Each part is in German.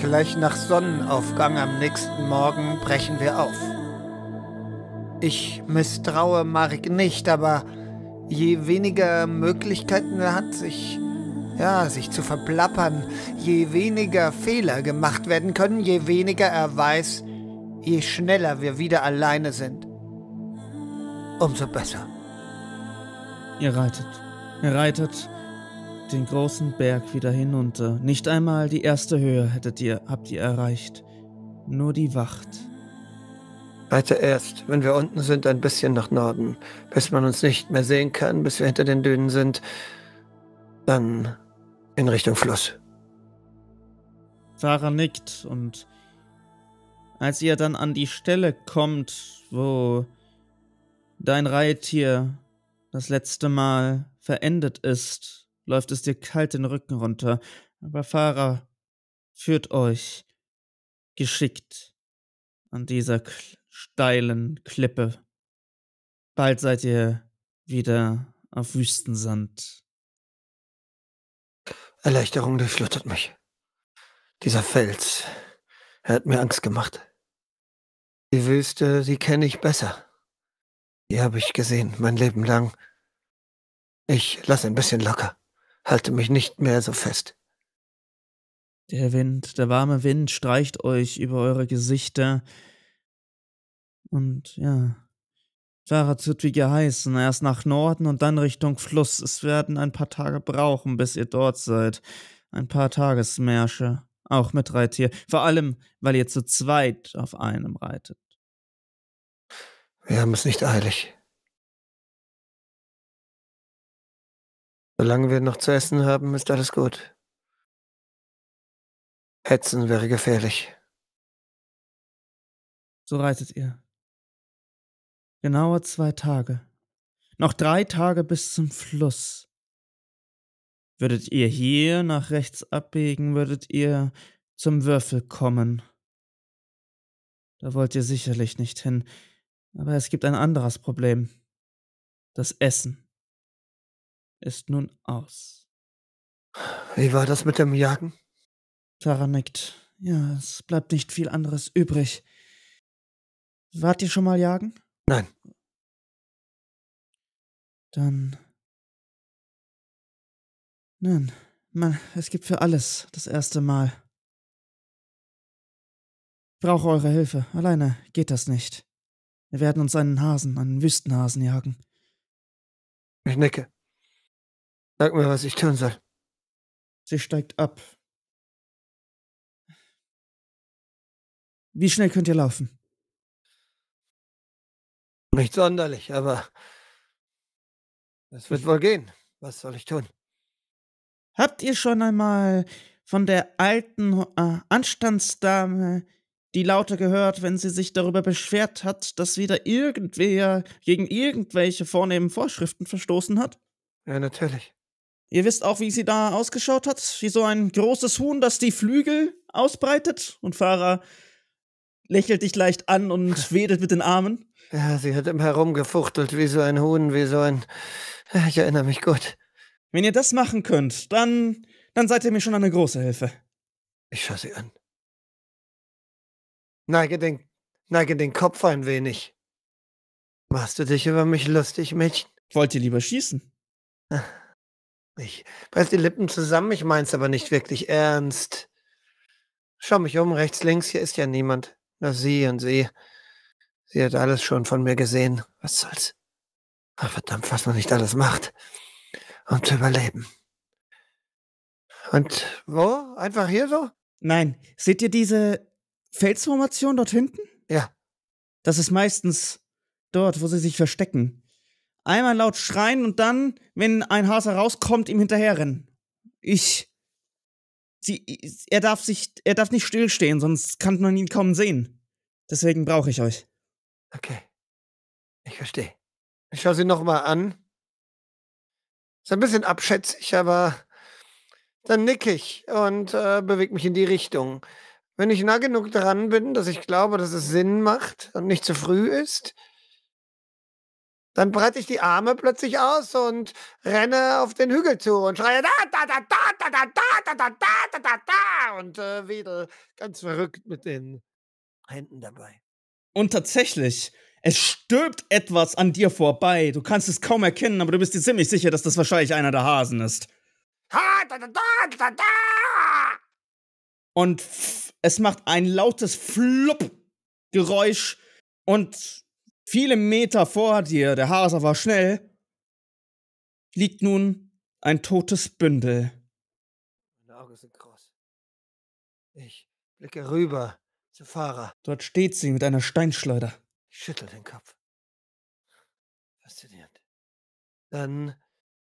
Gleich nach Sonnenaufgang am nächsten Morgen brechen wir auf. Ich misstraue Mark nicht, aber je weniger Möglichkeiten er hat, sich ja, sich zu verplappern, je weniger Fehler gemacht werden können, je weniger er weiß, je schneller wir wieder alleine sind, umso besser. Ihr reitet, ihr reitet den großen Berg wieder hinunter. Nicht einmal die erste Höhe hättet ihr, habt ihr erreicht. Nur die Wacht. Weiter erst, wenn wir unten sind, ein bisschen nach Norden, bis man uns nicht mehr sehen kann, bis wir hinter den Dünen sind. Dann in Richtung Fluss. Sarah nickt und als ihr dann an die Stelle kommt, wo dein Reittier das letzte Mal verendet ist, läuft es dir kalt den Rücken runter. Aber Fahrer führt euch geschickt an dieser steilen Klippe. Bald seid ihr wieder auf Wüstensand. Erleichterung durchflutet mich. Dieser Fels, er hat mir Angst gemacht. Die Wüste, die kenne ich besser. Die habe ich gesehen, mein Leben lang. Ich lasse ein bisschen locker, halte mich nicht mehr so fest. Der Wind, der warme Wind streicht euch über eure Gesichter. Und ja, Fahrrad wird wie geheißen, erst nach Norden und dann Richtung Fluss. Es werden ein paar Tage brauchen, bis ihr dort seid. Ein paar Tagesmärsche, auch mit Reittier. Vor allem, weil ihr zu zweit auf einem reitet. Wir haben es nicht eilig. Solange wir noch zu essen haben, ist alles gut. Hetzen wäre gefährlich. So reitet ihr. Genauer zwei Tage. Noch drei Tage bis zum Fluss. Würdet ihr hier nach rechts abbiegen, würdet ihr zum Würfel kommen. Da wollt ihr sicherlich nicht hin. Aber es gibt ein anderes Problem. Das Essen ist nun aus. Wie war das mit dem Jagen? Sarah nickt. Ja, es bleibt nicht viel anderes übrig. Wart ihr schon mal jagen? Nein. Dann. Nein, man, es gibt für alles das erste Mal. Ich brauche eure Hilfe. Alleine geht das nicht. Wir werden uns einen Hasen, einen Wüstenhasen jagen. Ich nicke. Sag mir, was ich tun soll. Sie steigt ab. Wie schnell könnt ihr laufen? Nicht sonderlich, aber es wird wohl gehen. Was soll ich tun? Habt ihr schon einmal von der alten äh, Anstandsdame die Laute gehört, wenn sie sich darüber beschwert hat, dass wieder irgendwer gegen irgendwelche vornehmen Vorschriften verstoßen hat? Ja, natürlich. Ihr wisst auch, wie sie da ausgeschaut hat? Wie so ein großes Huhn, das die Flügel ausbreitet? Und Fahrer lächelt dich leicht an und wedelt mit den Armen. Ja, sie hat im herumgefuchtelt wie so ein Huhn, wie so ein. Ich erinnere mich gut. Wenn ihr das machen könnt, dann, dann seid ihr mir schon eine große Hilfe. Ich schaue sie an. Neige den, neige den Kopf ein wenig. Machst du dich über mich lustig, Mädchen? Wollt ihr lieber schießen? Ich beiß die Lippen zusammen, ich mein's aber nicht wirklich ernst. Schau mich um, rechts, links, hier ist ja niemand. Nur sie und sie. Sie hat alles schon von mir gesehen. Was soll's? Ach, verdammt, was man nicht alles macht, um zu überleben. Und wo? Einfach hier so? Nein. Seht ihr diese Felsformation dort hinten? Ja. Das ist meistens dort, wo sie sich verstecken. Einmal laut schreien und dann, wenn ein Hase rauskommt, ihm hinterherrennen. Ich. Sie, er darf sich, er darf nicht stillstehen, sonst kann man ihn kaum sehen. Deswegen brauche ich euch. Okay. Ich verstehe. Ich schaue sie nochmal an. Ist ein bisschen abschätzig, aber dann nick ich und äh, bewege mich in die Richtung. Wenn ich nah genug dran bin, dass ich glaube, dass es Sinn macht und nicht zu früh ist, Dann breite ich die Arme plötzlich aus und renne auf den Hügel zu und schreie da, da, da, da, da, da, da, da, da, da, da, da, und äh, wedel ganz verrückt mit den Händen dabei. Und tatsächlich, es stirbt etwas an dir vorbei. Du kannst es kaum erkennen, aber du bist dir ziemlich sicher, dass das wahrscheinlich einer der Hasen ist. Ha, da, da, da, da, da. Und es macht ein lautes Flupp-Geräusch und viele Meter vor dir, der Hase war schnell, liegt nun ein totes Bündel. Meine Augen sind groß. Ich blicke rüber zu Fahrer. Dort steht sie mit einer Steinschleuder. Ich schüttel den Kopf. Faszinierend. Dann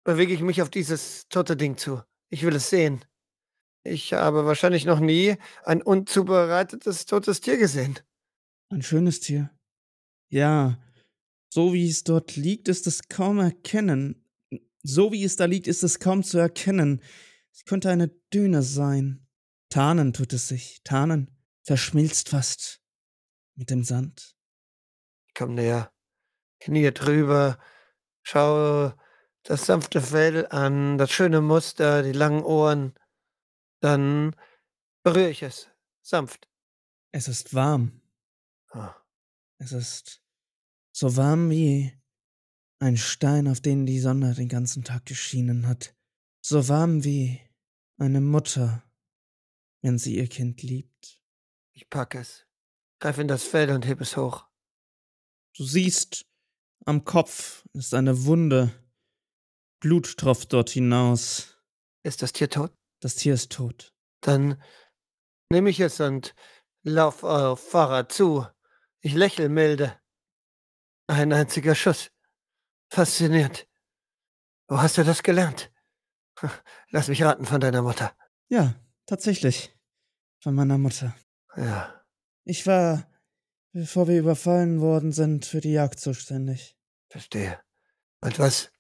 bewege ich mich auf dieses tote Ding zu. Ich will es sehen. Ich habe wahrscheinlich noch nie ein unzubereitetes totes Tier gesehen. Ein schönes Tier. Ja, so wie es dort liegt, ist es kaum erkennen. So wie es da liegt, ist es kaum zu erkennen. Es könnte eine Düne sein. Tarnen tut es sich. Tarnen verschmilzt fast mit dem Sand. Ich komme näher, knie drüber, schaue das sanfte Fell an, das schöne Muster, die langen Ohren. Dann berühre ich es sanft. Es ist warm. Oh. Es ist so warm wie ein Stein, auf den die Sonne den ganzen Tag geschienen hat. So warm wie eine Mutter, wenn sie ihr Kind liebt. Ich packe es, greife in das Fell und heb es hoch. Du siehst, am Kopf ist eine Wunde. Blut tropft dort hinaus. Ist das Tier tot? Das Tier ist tot. Dann nehme ich es und lauf auf Fahrer zu. Ich lächle milde. Ein einziger Schuss. Faszinierend. Wo hast du das gelernt? Lass mich raten von deiner Mutter. Ja, tatsächlich. Von meiner Mutter. Ja. Ich war, bevor wir überfallen worden sind, für die Jagd zuständig. Verstehe. Und was,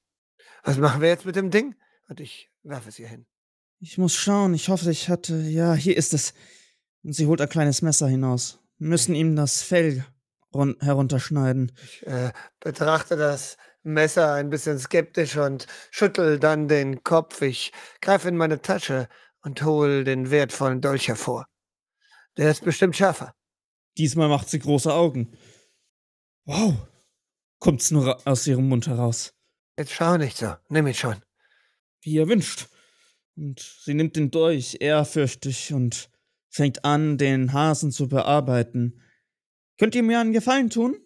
was machen wir jetzt mit dem Ding? Und ich werfe es ihr hin. Ich muss schauen. Ich hoffe, ich hatte. Ja, hier ist es. Und sie holt ein kleines Messer hinaus. Müssen ihm das Fell herunterschneiden. Ich äh, betrachte das Messer ein bisschen skeptisch und schüttel dann den Kopf. Ich greife in meine Tasche und hole den wertvollen Dolch hervor. Der ist bestimmt schärfer. Diesmal macht sie große Augen. Wow, kommt's nur aus ihrem Mund heraus. Jetzt schau nicht so, nimm ihn schon. Wie ihr wünscht. Und sie nimmt den Dolch ehrfürchtig und fängt an, den Hasen zu bearbeiten. Könnt ihr mir einen Gefallen tun?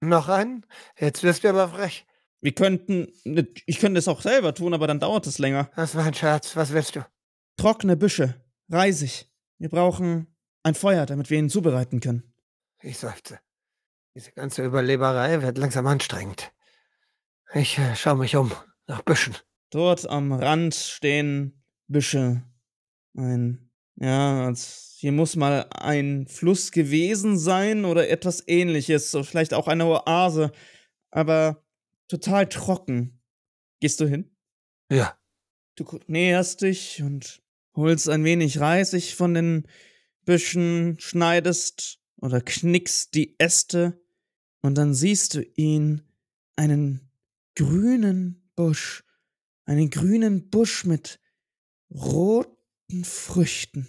Noch einen? Jetzt wirst du aber frech. Wir könnten. Ich könnte es auch selber tun, aber dann dauert es länger. Das war ein Scherz. Was willst du? Trockene Büsche. Reisig. Wir brauchen ein Feuer, damit wir ihn zubereiten können. Ich seufze. Diese ganze Überleberei wird langsam anstrengend. Ich äh, schaue mich um. Nach Büschen. Dort am Rand stehen Büsche. Ein. Ja, hier muss mal ein Fluss gewesen sein oder etwas ähnliches. So vielleicht auch eine Oase. Aber total trocken. Gehst du hin? Ja. Du näherst dich und holst ein wenig Reisig von den Büschen, schneidest oder knickst die Äste und dann siehst du ihn, einen grünen Busch, einen grünen Busch mit roten Früchten.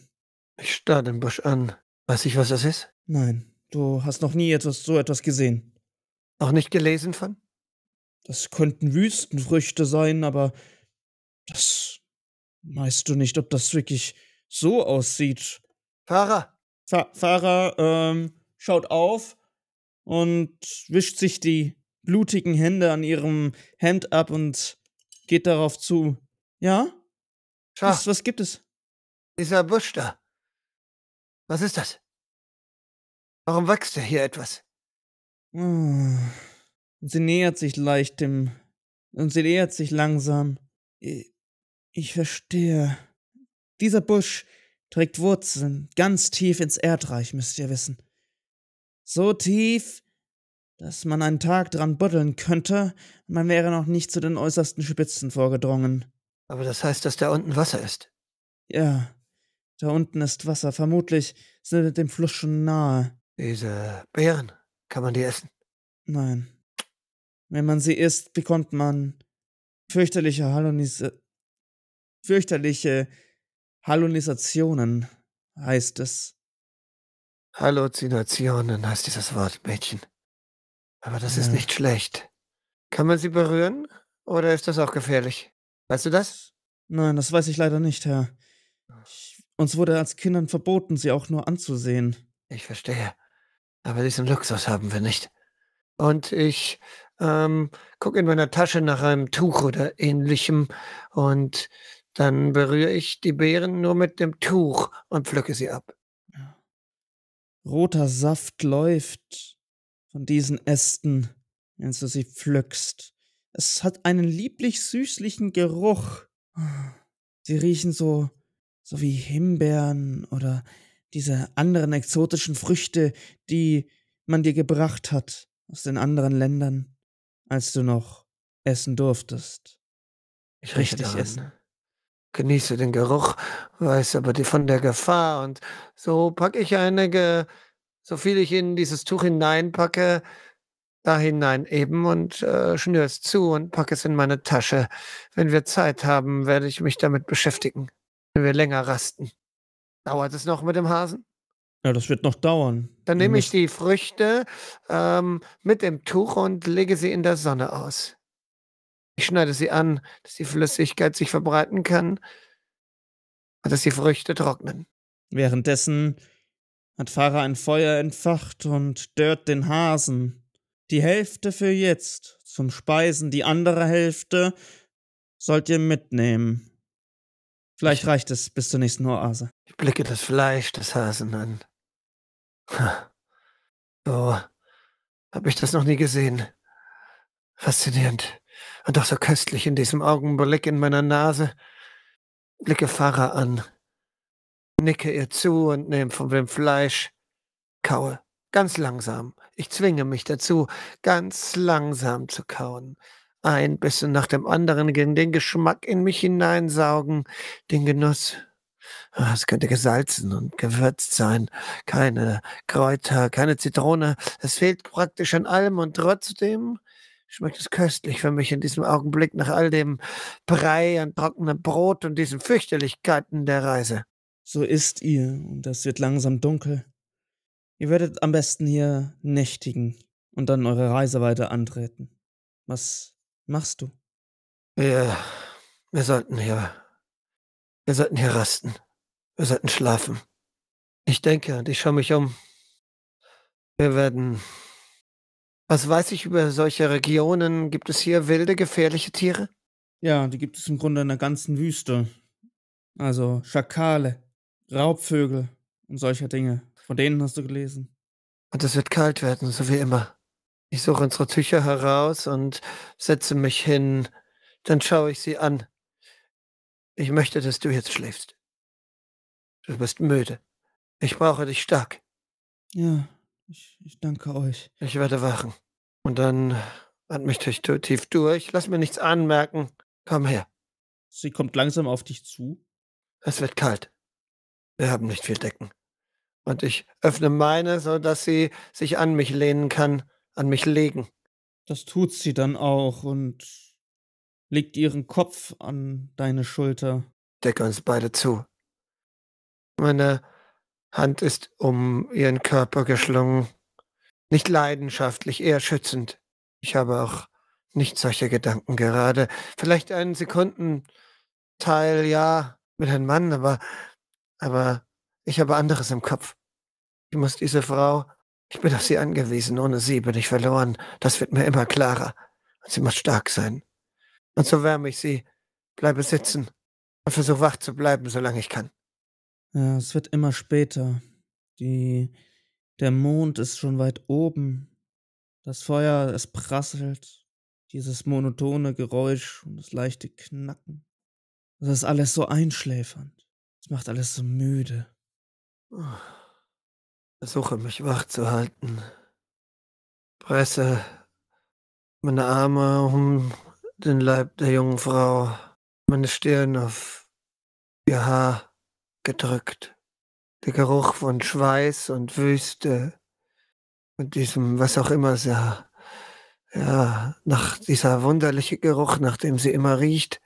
Ich starr den Busch an. Weiß ich, was das ist? Nein, du hast noch nie etwas, so etwas gesehen. Auch nicht gelesen von? Das könnten Wüstenfrüchte sein, aber das weißt du nicht, ob das wirklich so aussieht. Fahrer! Fa Fahrer ähm, schaut auf und wischt sich die blutigen Hände an ihrem Hemd ab und geht darauf zu. Ja? Was, was gibt es? Dieser Busch da. Was ist das? Warum wächst da hier etwas? Und sie nähert sich leicht dem. Und sie nähert sich langsam. Ich, ich verstehe. Dieser Busch trägt Wurzeln ganz tief ins Erdreich, müsst ihr wissen. So tief, dass man einen Tag dran buddeln könnte, und man wäre noch nicht zu den äußersten Spitzen vorgedrungen. Aber das heißt, dass da unten Wasser ist. Ja, da unten ist Wasser. Vermutlich sind wir dem Fluss schon nahe. Diese Beeren, kann man die essen? Nein. Wenn man sie isst, bekommt man fürchterliche Hallunis fürchterliche Hallunisationen, heißt es. Halluzinationen heißt dieses Wort, Mädchen. Aber das ja. ist nicht schlecht. Kann man sie berühren oder ist das auch gefährlich? Weißt du das? Nein, das weiß ich leider nicht, Herr. Uns wurde als Kindern verboten, sie auch nur anzusehen. Ich verstehe. Aber diesen Luxus haben wir nicht. Und ich ähm, gucke in meiner Tasche nach einem Tuch oder ähnlichem und dann berühre ich die Beeren nur mit dem Tuch und pflücke sie ab. Roter Saft läuft von diesen Ästen, wenn du sie pflückst. Es hat einen lieblich süßlichen Geruch. Sie riechen so, so wie Himbeeren oder diese anderen exotischen Früchte, die man dir gebracht hat aus den anderen Ländern, als du noch essen durftest. Ich Richtig daran. essen. Genieße den Geruch, weiß aber die von der Gefahr und so packe ich einige, so viel ich in dieses Tuch hineinpacke, da hinein eben und äh, schnür es zu und packe es in meine Tasche. Wenn wir Zeit haben, werde ich mich damit beschäftigen, wenn wir länger rasten. Dauert es noch mit dem Hasen? Ja, das wird noch dauern. Dann nehme ich die Früchte ähm, mit dem Tuch und lege sie in der Sonne aus. Ich schneide sie an, dass die Flüssigkeit sich verbreiten kann und dass die Früchte trocknen. Währenddessen hat Farah ein Feuer entfacht und dört den Hasen. Die Hälfte für jetzt zum Speisen, die andere Hälfte sollt ihr mitnehmen. Vielleicht reicht es bis zur nächsten Oase. Ich blicke das Fleisch des Hasen an. So habe ich das noch nie gesehen. Faszinierend. Und doch so köstlich in diesem Augenblick in meiner Nase. Blicke Pfarrer an. Nicke ihr zu und nehme von dem Fleisch. Kaue. Ganz langsam. Ich zwinge mich dazu, ganz langsam zu kauen. Ein Bissen nach dem anderen gegen den Geschmack in mich hineinsaugen, den Genuss. Ah, es könnte gesalzen und gewürzt sein. Keine Kräuter, keine Zitrone. Es fehlt praktisch an allem und trotzdem schmeckt es köstlich für mich in diesem Augenblick nach all dem Brei und trockenem Brot und diesen Fürchterlichkeiten der Reise. So ist ihr und es wird langsam dunkel. Ihr werdet am besten hier nächtigen und dann eure Reise weiter antreten. Was machst du? Wir, wir sollten hier, wir sollten hier rasten. Wir sollten schlafen. Ich denke und ich schaue mich um. Wir werden. Was weiß ich über solche Regionen? Gibt es hier wilde, gefährliche Tiere? Ja, die gibt es im Grunde in der ganzen Wüste. Also Schakale, Raubvögel und solcher Dinge. Von denen hast du gelesen. Und es wird kalt werden, so wie immer. Ich suche unsere Tücher heraus und setze mich hin. Dann schaue ich sie an. Ich möchte, dass du jetzt schläfst. Du bist müde. Ich brauche dich stark. Ja, ich, ich danke euch. Ich werde wachen. Und dann atme ich dich tief durch. Lass mir nichts anmerken. Komm her. Sie kommt langsam auf dich zu. Es wird kalt. Wir haben nicht viel Decken. Und ich öffne meine, so dass sie sich an mich lehnen kann, an mich legen. Das tut sie dann auch und legt ihren Kopf an deine Schulter. Decke uns beide zu. Meine Hand ist um ihren Körper geschlungen. Nicht leidenschaftlich, eher schützend. Ich habe auch nicht solche Gedanken gerade. Vielleicht einen Sekundenteil, ja, mit einem Mann, aber, aber ich habe anderes im Kopf. Ich muss diese Frau, ich bin auf sie angewiesen. Ohne sie bin ich verloren. Das wird mir immer klarer. Und sie muss stark sein. Und so wärme ich sie, bleibe sitzen und versuche wach zu bleiben, solange ich kann. Ja, es wird immer später. Die, der Mond ist schon weit oben. Das Feuer, es prasselt. Dieses monotone Geräusch und das leichte Knacken. Das ist alles so einschläfernd. Es macht alles so müde. Versuche mich wach zu halten. Presse meine Arme um den Leib der jungen Frau, meine Stirn auf ihr Haar gedrückt. Der Geruch von Schweiß und Wüste und diesem, was auch immer, sah, Ja, nach dieser wunderliche Geruch, nach dem sie immer riecht.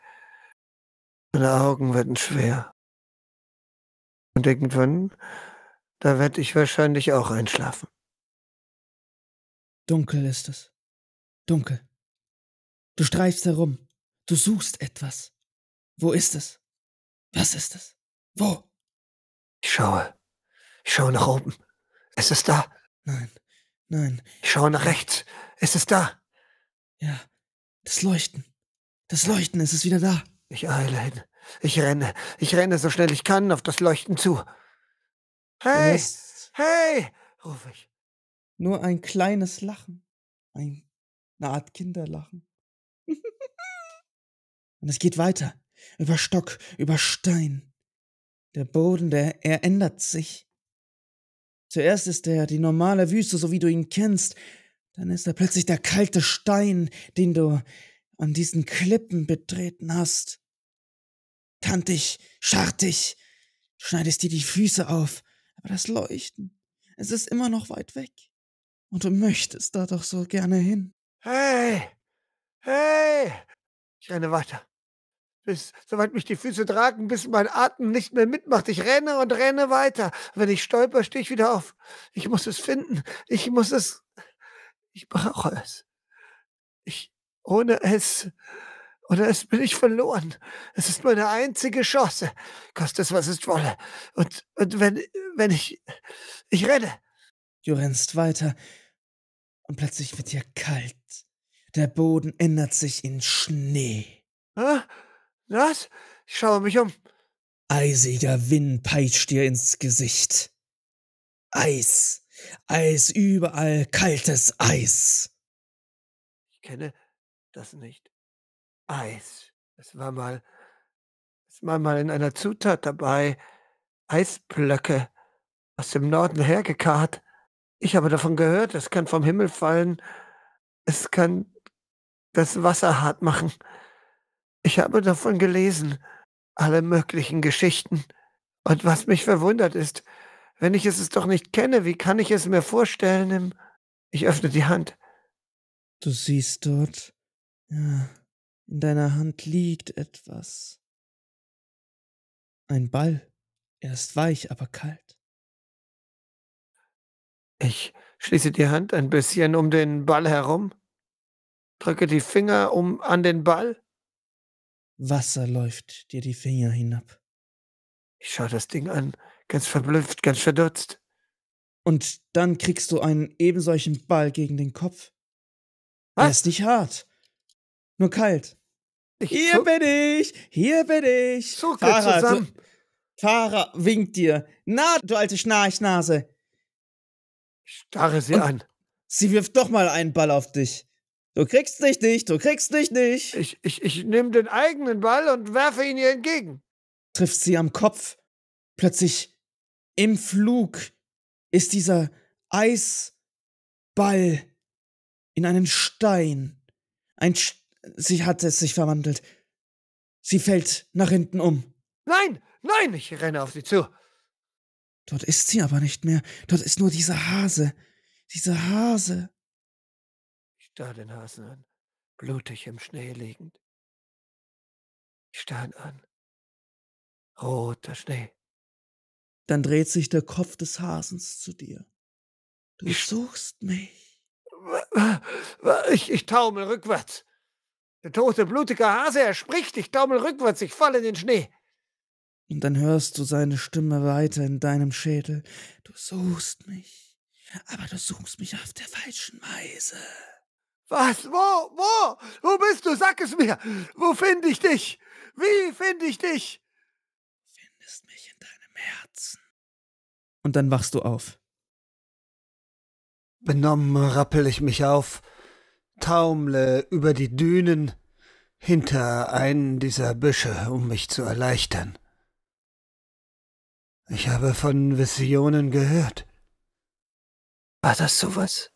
Meine Augen werden schwer. Und irgendwann, da werde ich wahrscheinlich auch einschlafen. Dunkel ist es. Dunkel. Du streifst herum. Du suchst etwas. Wo ist es? Was ist es? Wo? Ich schaue. Ich schaue nach oben. Es ist da. Nein, nein. Ich schaue nach rechts. Es ist da. Ja, das Leuchten. Das Leuchten, es ist wieder da. Ich eile hin. Ich renne. Ich renne so schnell ich kann auf das Leuchten zu. Hey! Hey! rufe ich. Nur ein kleines Lachen. Ein, eine Art Kinderlachen. Und es geht weiter. Über Stock, über Stein. Der Boden, der, er ändert sich. Zuerst ist er die normale Wüste, so wie du ihn kennst. Dann ist er plötzlich der kalte Stein, den du an diesen Klippen betreten hast. Kantig, schartig, schneidest dir die Füße auf, aber das Leuchten, es ist immer noch weit weg. Und du möchtest da doch so gerne hin. Hey! Hey! Ich renne weiter. Bis, soweit mich die Füße tragen, bis mein Atem nicht mehr mitmacht. Ich renne und renne weiter. Wenn ich stolper, stehe ich wieder auf. Ich muss es finden. Ich muss es. Ich brauche es. Ich, ohne es, ohne es bin ich verloren. Es ist meine einzige Chance. Koste es, was es wolle. Und, und wenn, wenn ich, ich renne. Du rennst weiter und plötzlich wird dir kalt. Der Boden ändert sich in Schnee. Hä? Was? Ich schaue mich um. Eisiger Wind peitscht dir ins Gesicht. Eis. Eis überall, kaltes Eis. Ich kenne das nicht. Eis. Es war mal. Es war mal in einer Zutat dabei. Eisblöcke aus dem Norden hergekarrt. Ich habe davon gehört, es kann vom Himmel fallen. Es kann das Wasser hart machen. Ich habe davon gelesen, alle möglichen Geschichten. Und was mich verwundert ist, wenn ich es doch nicht kenne, wie kann ich es mir vorstellen? Ich öffne die Hand. Du siehst dort, ja, in deiner Hand liegt etwas. Ein Ball. Er ist weich, aber kalt. Ich schließe die Hand ein bisschen um den Ball herum, drücke die Finger um an den Ball. Wasser läuft dir die Finger hinab. Ich schaue das Ding an, ganz verblüfft, ganz verdutzt. Und dann kriegst du einen ebensolchen Ball gegen den Kopf. Was? Er ist nicht hart, nur kalt. Ich hier bin ich, hier bin ich. Zucke Fahrer, zusammen. Fahrer winkt dir. Na, du alte Schnarchnase. Ich starre sie Und an. Sie wirft doch mal einen Ball auf dich. Du kriegst dich nicht, du kriegst dich nicht. Ich, ich, ich nehme den eigenen Ball und werfe ihn ihr entgegen. Trifft sie am Kopf. Plötzlich im Flug ist dieser Eisball in einen Stein. Ein St sie hat es sich verwandelt. Sie fällt nach hinten um. Nein, nein, ich renne auf sie zu. Dort ist sie aber nicht mehr. Dort ist nur dieser Hase. Dieser Hase. Ich starr den Hasen an, blutig im Schnee liegend. Ich starr ihn an. Roter Schnee. Dann dreht sich der Kopf des Hasens zu dir. Du ich suchst mich. Ich, ich taumel rückwärts. Der tote, blutige Hase, er spricht. Ich taumel rückwärts. Ich falle in den Schnee. Und dann hörst du seine Stimme weiter in deinem Schädel. Du suchst mich, aber du suchst mich auf der falschen Weise. Was? Wo? Wo? Wo bist du? Sag es mir. Wo finde ich dich? Wie finde ich dich? Du findest mich in deinem Herzen. Und dann wachst du auf. Benommen rappel ich mich auf, taumle über die Dünen hinter einen dieser Büsche, um mich zu erleichtern. Ich habe von Visionen gehört. War das sowas?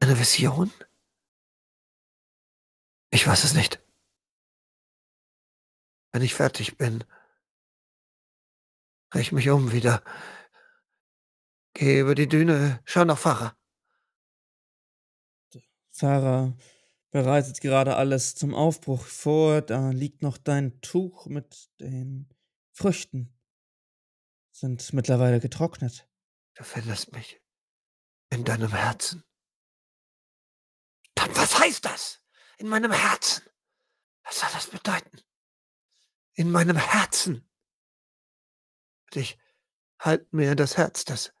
Eine Vision? Ich weiß es nicht. Wenn ich fertig bin, drehe ich mich um wieder, gehe über die Düne, schau nach Pfarrer. Fahrer bereitet gerade alles zum Aufbruch vor. Da liegt noch dein Tuch mit den Früchten. Sind mittlerweile getrocknet. Du findest mich in deinem Herzen. Dann was heißt das? In meinem Herzen. Was soll das bedeuten? In meinem Herzen. Ich halt mir das Herz, das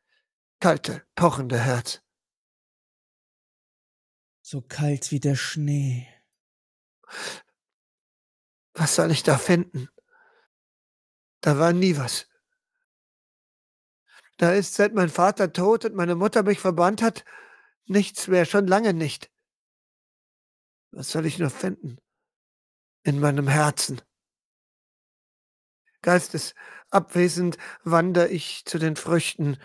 kalte, pochende Herz. So kalt wie der Schnee. Was soll ich da finden? Da war nie was. Da ist, seit mein Vater tot und meine Mutter mich verbannt hat, nichts mehr, schon lange nicht. Was soll ich nur finden? In meinem Herzen. Geistesabwesend wandere ich zu den Früchten.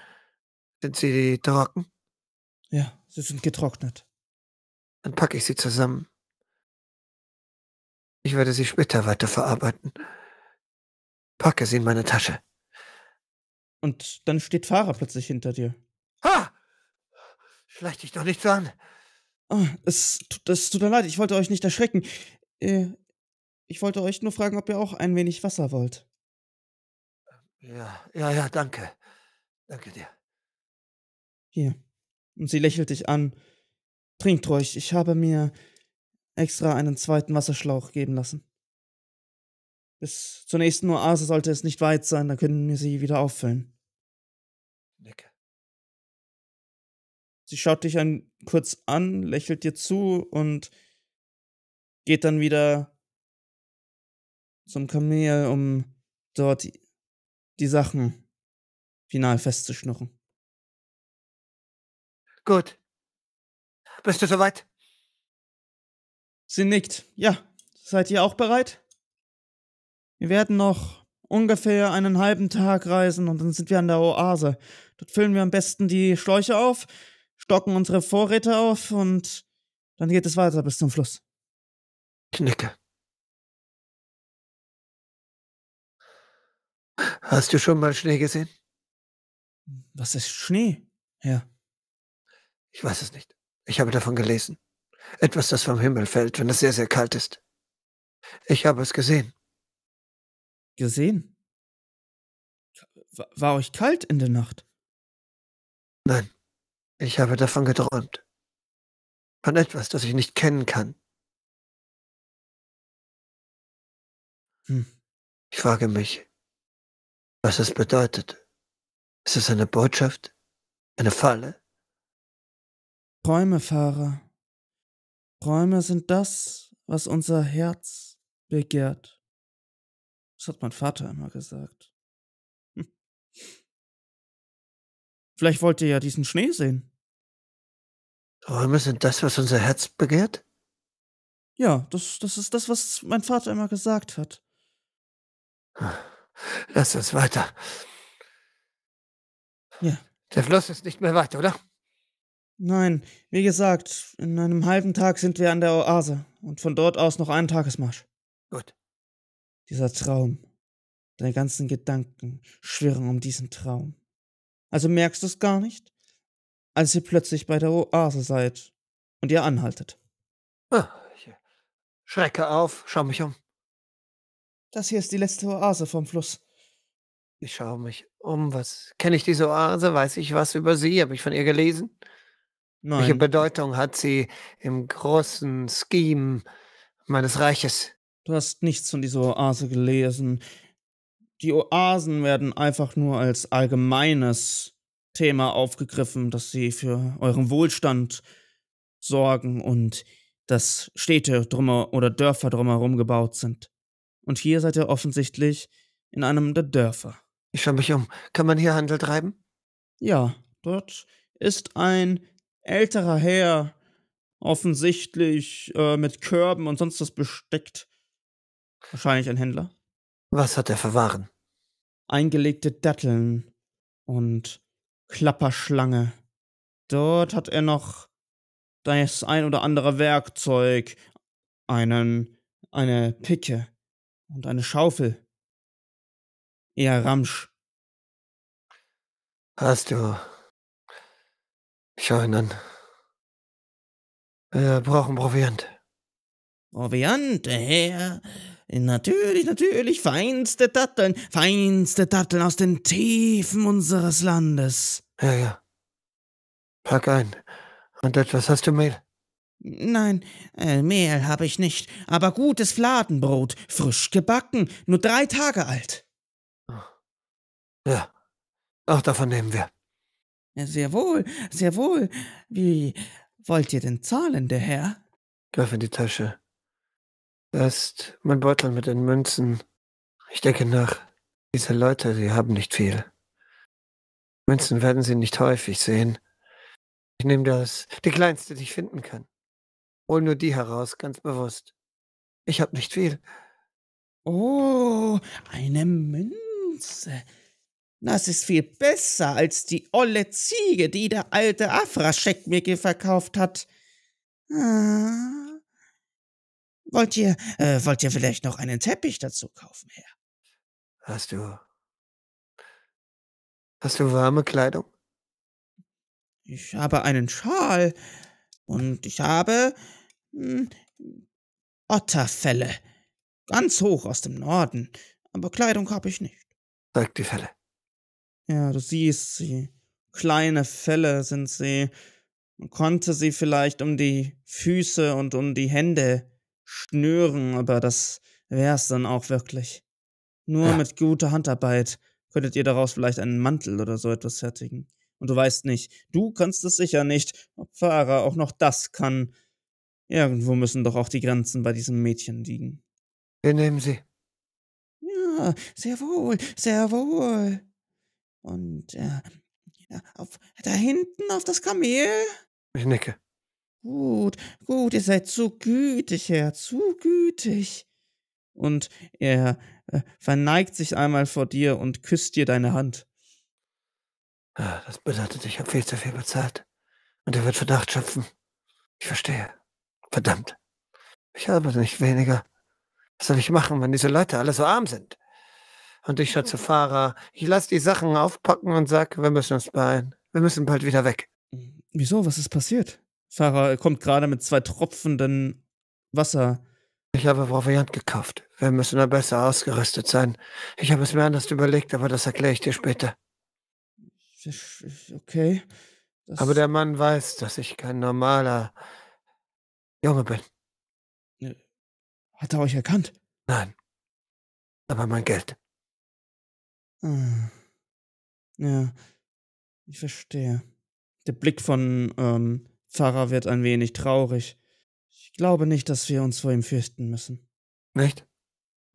Sind sie trocken? Ja, sie sind getrocknet. Dann packe ich sie zusammen. Ich werde sie später weiterverarbeiten. Packe sie in meine Tasche. Und dann steht Fahrer plötzlich hinter dir. Ha! Schleich dich doch nicht so an. Oh, es, es tut mir leid, ich wollte euch nicht erschrecken. Äh, ich wollte euch nur fragen, ob ihr auch ein wenig Wasser wollt. Ja, ja, ja, danke. Danke dir. Hier. Und sie lächelt dich an. Trinkt ruhig, ich habe mir extra einen zweiten Wasserschlauch geben lassen. Bis zur nächsten Oase sollte es nicht weit sein, dann können wir sie wieder auffüllen. Nicke. Sie schaut dich ein kurz an, lächelt dir zu und geht dann wieder zum Kamel, um dort die Sachen final festzuschnurren. Gut. Bist du soweit? Sie nickt. Ja. Seid ihr auch bereit? Wir werden noch ungefähr einen halben Tag reisen und dann sind wir an der Oase. Dort füllen wir am besten die Schläuche auf, stocken unsere Vorräte auf und dann geht es weiter bis zum Fluss. Knicke. Hast du schon mal Schnee gesehen? Was ist Schnee? Ja. Ich weiß es nicht. Ich habe davon gelesen. Etwas, das vom Himmel fällt, wenn es sehr, sehr kalt ist. Ich habe es gesehen gesehen? War euch kalt in der Nacht? Nein, ich habe davon geträumt. Von etwas, das ich nicht kennen kann. Hm. Ich frage mich, was es bedeutet. Ist es eine Botschaft? Eine Falle? Träume, Fahrer. Träume sind das, was unser Herz begehrt. Das hat mein Vater immer gesagt. Hm. Vielleicht wollt ihr ja diesen Schnee sehen. Träume sind das, was unser Herz begehrt? Ja, das, das ist das, was mein Vater immer gesagt hat. Lass uns weiter. Ja. Der Fluss ist nicht mehr weit, oder? Nein, wie gesagt, in einem halben Tag sind wir an der Oase und von dort aus noch einen Tagesmarsch. Gut. Dieser Traum. Deine ganzen Gedanken schwirren um diesen Traum. Also merkst du es gar nicht, als ihr plötzlich bei der Oase seid und ihr anhaltet. Ah, ich schrecke auf, schau mich um. Das hier ist die letzte Oase vom Fluss. Ich schaue mich um. Was kenne ich diese Oase? Weiß ich was über sie? Habe ich von ihr gelesen? Nein. Welche Bedeutung hat sie im großen Scheme meines Reiches? Du hast nichts von dieser Oase gelesen. Die Oasen werden einfach nur als allgemeines Thema aufgegriffen, dass sie für euren Wohlstand sorgen und dass Städte drumher oder Dörfer drumherum gebaut sind. Und hier seid ihr offensichtlich in einem der Dörfer. Ich schaue mich um. Kann man hier Handel treiben? Ja, dort ist ein älterer Herr, offensichtlich äh, mit Körben und sonst was besteckt, Wahrscheinlich ein Händler. Was hat er für Waren? Eingelegte Datteln und Klapperschlange. Dort hat er noch das ein oder andere Werkzeug, einen, eine Picke und eine Schaufel. Eher Ramsch. Hast du. Schau ihn an. Wir brauchen Proviant. Proviant, Herr. Natürlich, natürlich, feinste Datteln, feinste Datteln aus den Tiefen unseres Landes. Ja, ja. Pack ein. Und etwas hast du Mehl? Nein, äh, Mehl habe ich nicht, aber gutes Fladenbrot, frisch gebacken, nur drei Tage alt. Ja, auch davon nehmen wir. Sehr wohl, sehr wohl. Wie wollt ihr denn zahlen, der Herr? Greif in die Tasche. Da ist mein Beutel mit den Münzen. Ich denke nach. Diese Leute, sie haben nicht viel. Münzen werden sie nicht häufig sehen. Ich nehme das, die kleinste, die ich finden kann. Hol nur die heraus, ganz bewusst. Ich habe nicht viel. Oh, eine Münze. Das ist viel besser als die olle Ziege, die der alte Afraschek mir verkauft hat. Ah. Wollt ihr, äh, wollt ihr vielleicht noch einen Teppich dazu kaufen, Herr? Hast du. Hast du warme Kleidung? Ich habe einen Schal und ich habe hm, Otterfelle. Ganz hoch aus dem Norden. Aber Kleidung habe ich nicht. Zeig die Felle. Ja, du siehst sie. Kleine Felle sind sie. Man konnte sie vielleicht um die Füße und um die Hände schnüren, aber das wär's dann auch wirklich. Nur ja. mit guter Handarbeit könntet ihr daraus vielleicht einen Mantel oder so etwas fertigen. Und du weißt nicht, du kannst es sicher nicht, ob Farah auch noch das kann. Irgendwo müssen doch auch die Grenzen bei diesem Mädchen liegen. Wir nehmen sie. Ja, sehr wohl, sehr wohl. Und äh, auf, da hinten auf das Kamel? Ich nicke. Gut, gut, ihr seid zu gütig, Herr, zu gütig. Und er äh, verneigt sich einmal vor dir und küsst dir deine Hand. Ah, das bedeutet, ich habe viel zu viel bezahlt. Und er wird Verdacht schöpfen. Ich verstehe. Verdammt. Ich habe nicht weniger. Was soll ich machen, wenn diese Leute alle so arm sind? Und ich schätze Fahrer, ich lasse die Sachen aufpacken und sag, wir müssen uns beeilen. Wir müssen bald wieder weg. Wieso? Was ist passiert? Fahrer kommt gerade mit zwei tropfenden Wasser. Ich habe Proviant gekauft. Wir müssen da besser ausgerüstet sein. Ich habe es mir anders überlegt, aber das erkläre ich dir später. Okay. Das aber der Mann weiß, dass ich kein normaler Junge bin. Hat er euch erkannt? Nein. Aber mein Geld. Ah. Ja, ich verstehe. Der Blick von ähm, Pfarrer wird ein wenig traurig. Ich glaube nicht, dass wir uns vor ihm fürchten müssen. Nicht?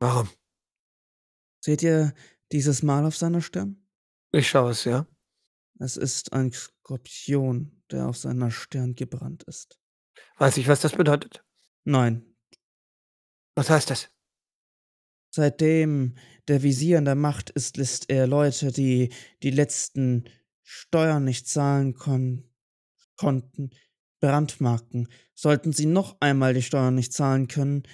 Warum? Seht ihr dieses Mal auf seiner Stirn? Ich schaue es, ja. Es ist ein Skorpion, der auf seiner Stirn gebrannt ist. Weiß ich, was das bedeutet? Nein. Was heißt das? Seitdem der Visier an der Macht ist, lässt er Leute, die die letzten Steuern nicht zahlen kon konnten, brandmarken. Sollten sie noch einmal die Steuern nicht zahlen können,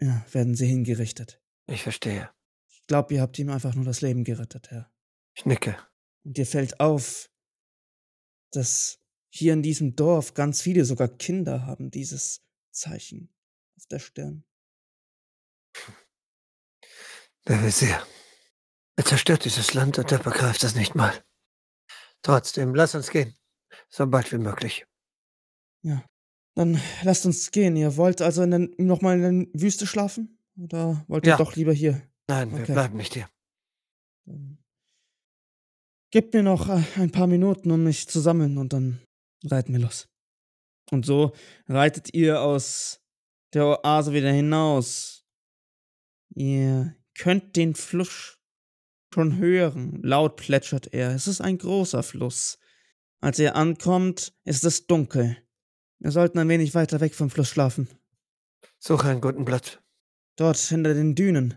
ja, werden sie hingerichtet. Ich verstehe. Ich glaube, ihr habt ihm einfach nur das Leben gerettet, Herr. Ich nicke. Und dir fällt auf, dass hier in diesem Dorf ganz viele, sogar Kinder, haben dieses Zeichen auf der Stirn. Der Visier. Er zerstört dieses Land und er begreift das nicht mal. Trotzdem, lass uns gehen. So bald wie möglich. Ja. Dann lasst uns gehen. Ihr wollt also in den, noch mal in der Wüste schlafen? Oder wollt ihr ja. doch lieber hier? Nein, wir okay. bleiben nicht hier. Gebt mir noch äh, ein paar Minuten, um mich zu sammeln und dann reiten wir los. Und so reitet ihr aus der Oase wieder hinaus. Ihr könnt den Fluss schon hören. Laut plätschert er. Es ist ein großer Fluss. Als ihr ankommt, ist es dunkel. Wir sollten ein wenig weiter weg vom Fluss schlafen. Suche einen guten Platz. Dort hinter den Dünen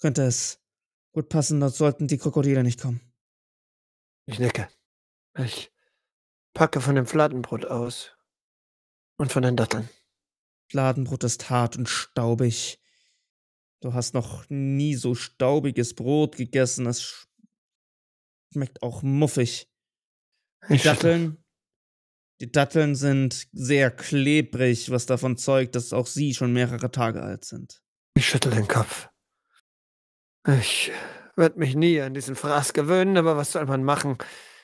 könnte es gut passen, dort sollten die Krokodile nicht kommen. Ich nicke. Ich packe von dem Fladenbrot aus und von den Datteln. Fladenbrot ist hart und staubig. Du hast noch nie so staubiges Brot gegessen. Es schmeckt auch muffig. Die Datteln Die Datteln sind sehr klebrig, was davon zeugt, dass auch sie schon mehrere Tage alt sind. Ich schüttel den Kopf. Ich werde mich nie an diesen Fraß gewöhnen, aber was soll man machen?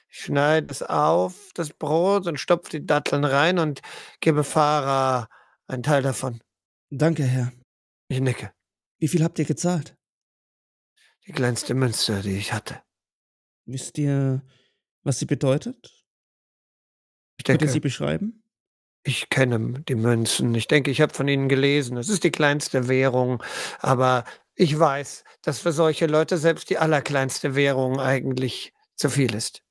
Ich schneide es auf, das Brot, und stopfe die Datteln rein und gebe Farah einen Teil davon. Danke, Herr. Ich nicke. Wie viel habt ihr gezahlt? Die kleinste Münze, die ich hatte. Wisst ihr, was sie bedeutet? Ich Könnt ihr denke, sie beschreiben? ich kenne die Münzen. Ich denke, ich habe von ihnen gelesen. Es ist die kleinste Währung, aber ich weiß, dass für solche Leute selbst die allerkleinste Währung eigentlich zu viel ist.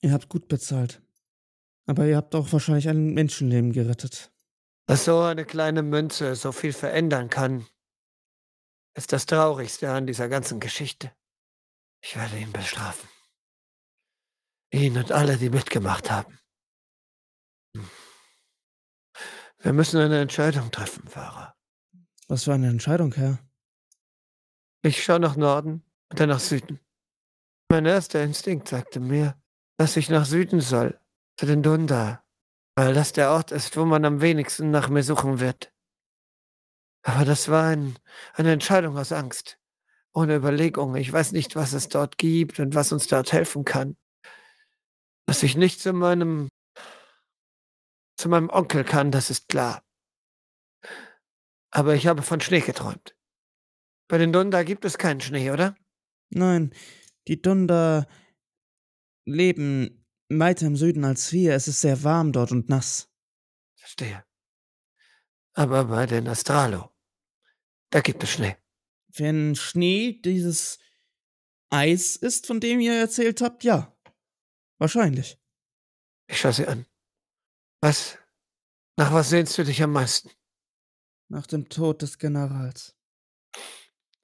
Ihr habt gut bezahlt. Aber ihr habt auch wahrscheinlich ein Menschenleben gerettet. Dass so eine kleine Münze so viel verändern kann, ist das Traurigste an dieser ganzen Geschichte. Ich werde ihn bestrafen. Ihn und alle, die mitgemacht haben. Hm. Wir müssen eine Entscheidung treffen, Fahrer. Was für eine Entscheidung, Herr. Ich schaue nach Norden und dann nach Süden. Mein erster Instinkt sagte mir, dass ich nach Süden soll, zu den Dunda, weil das der Ort ist, wo man am wenigsten nach mir suchen wird. Aber das war ein, eine Entscheidung aus Angst, ohne Überlegung. Ich weiß nicht, was es dort gibt und was uns dort helfen kann. Dass ich nicht zu meinem zu meinem Onkel kann, das ist klar. Aber ich habe von Schnee geträumt. Bei den Dunda gibt es keinen Schnee, oder? Nein, die Dunder leben weiter im Süden als wir. Es ist sehr warm dort und nass. Verstehe. Aber bei den Astralo, da gibt es Schnee. Wenn Schnee dieses Eis ist, von dem ihr erzählt habt, ja. Wahrscheinlich. Ich schaue sie an. Was? Nach was sehnst du dich am meisten? Nach dem Tod des Generals.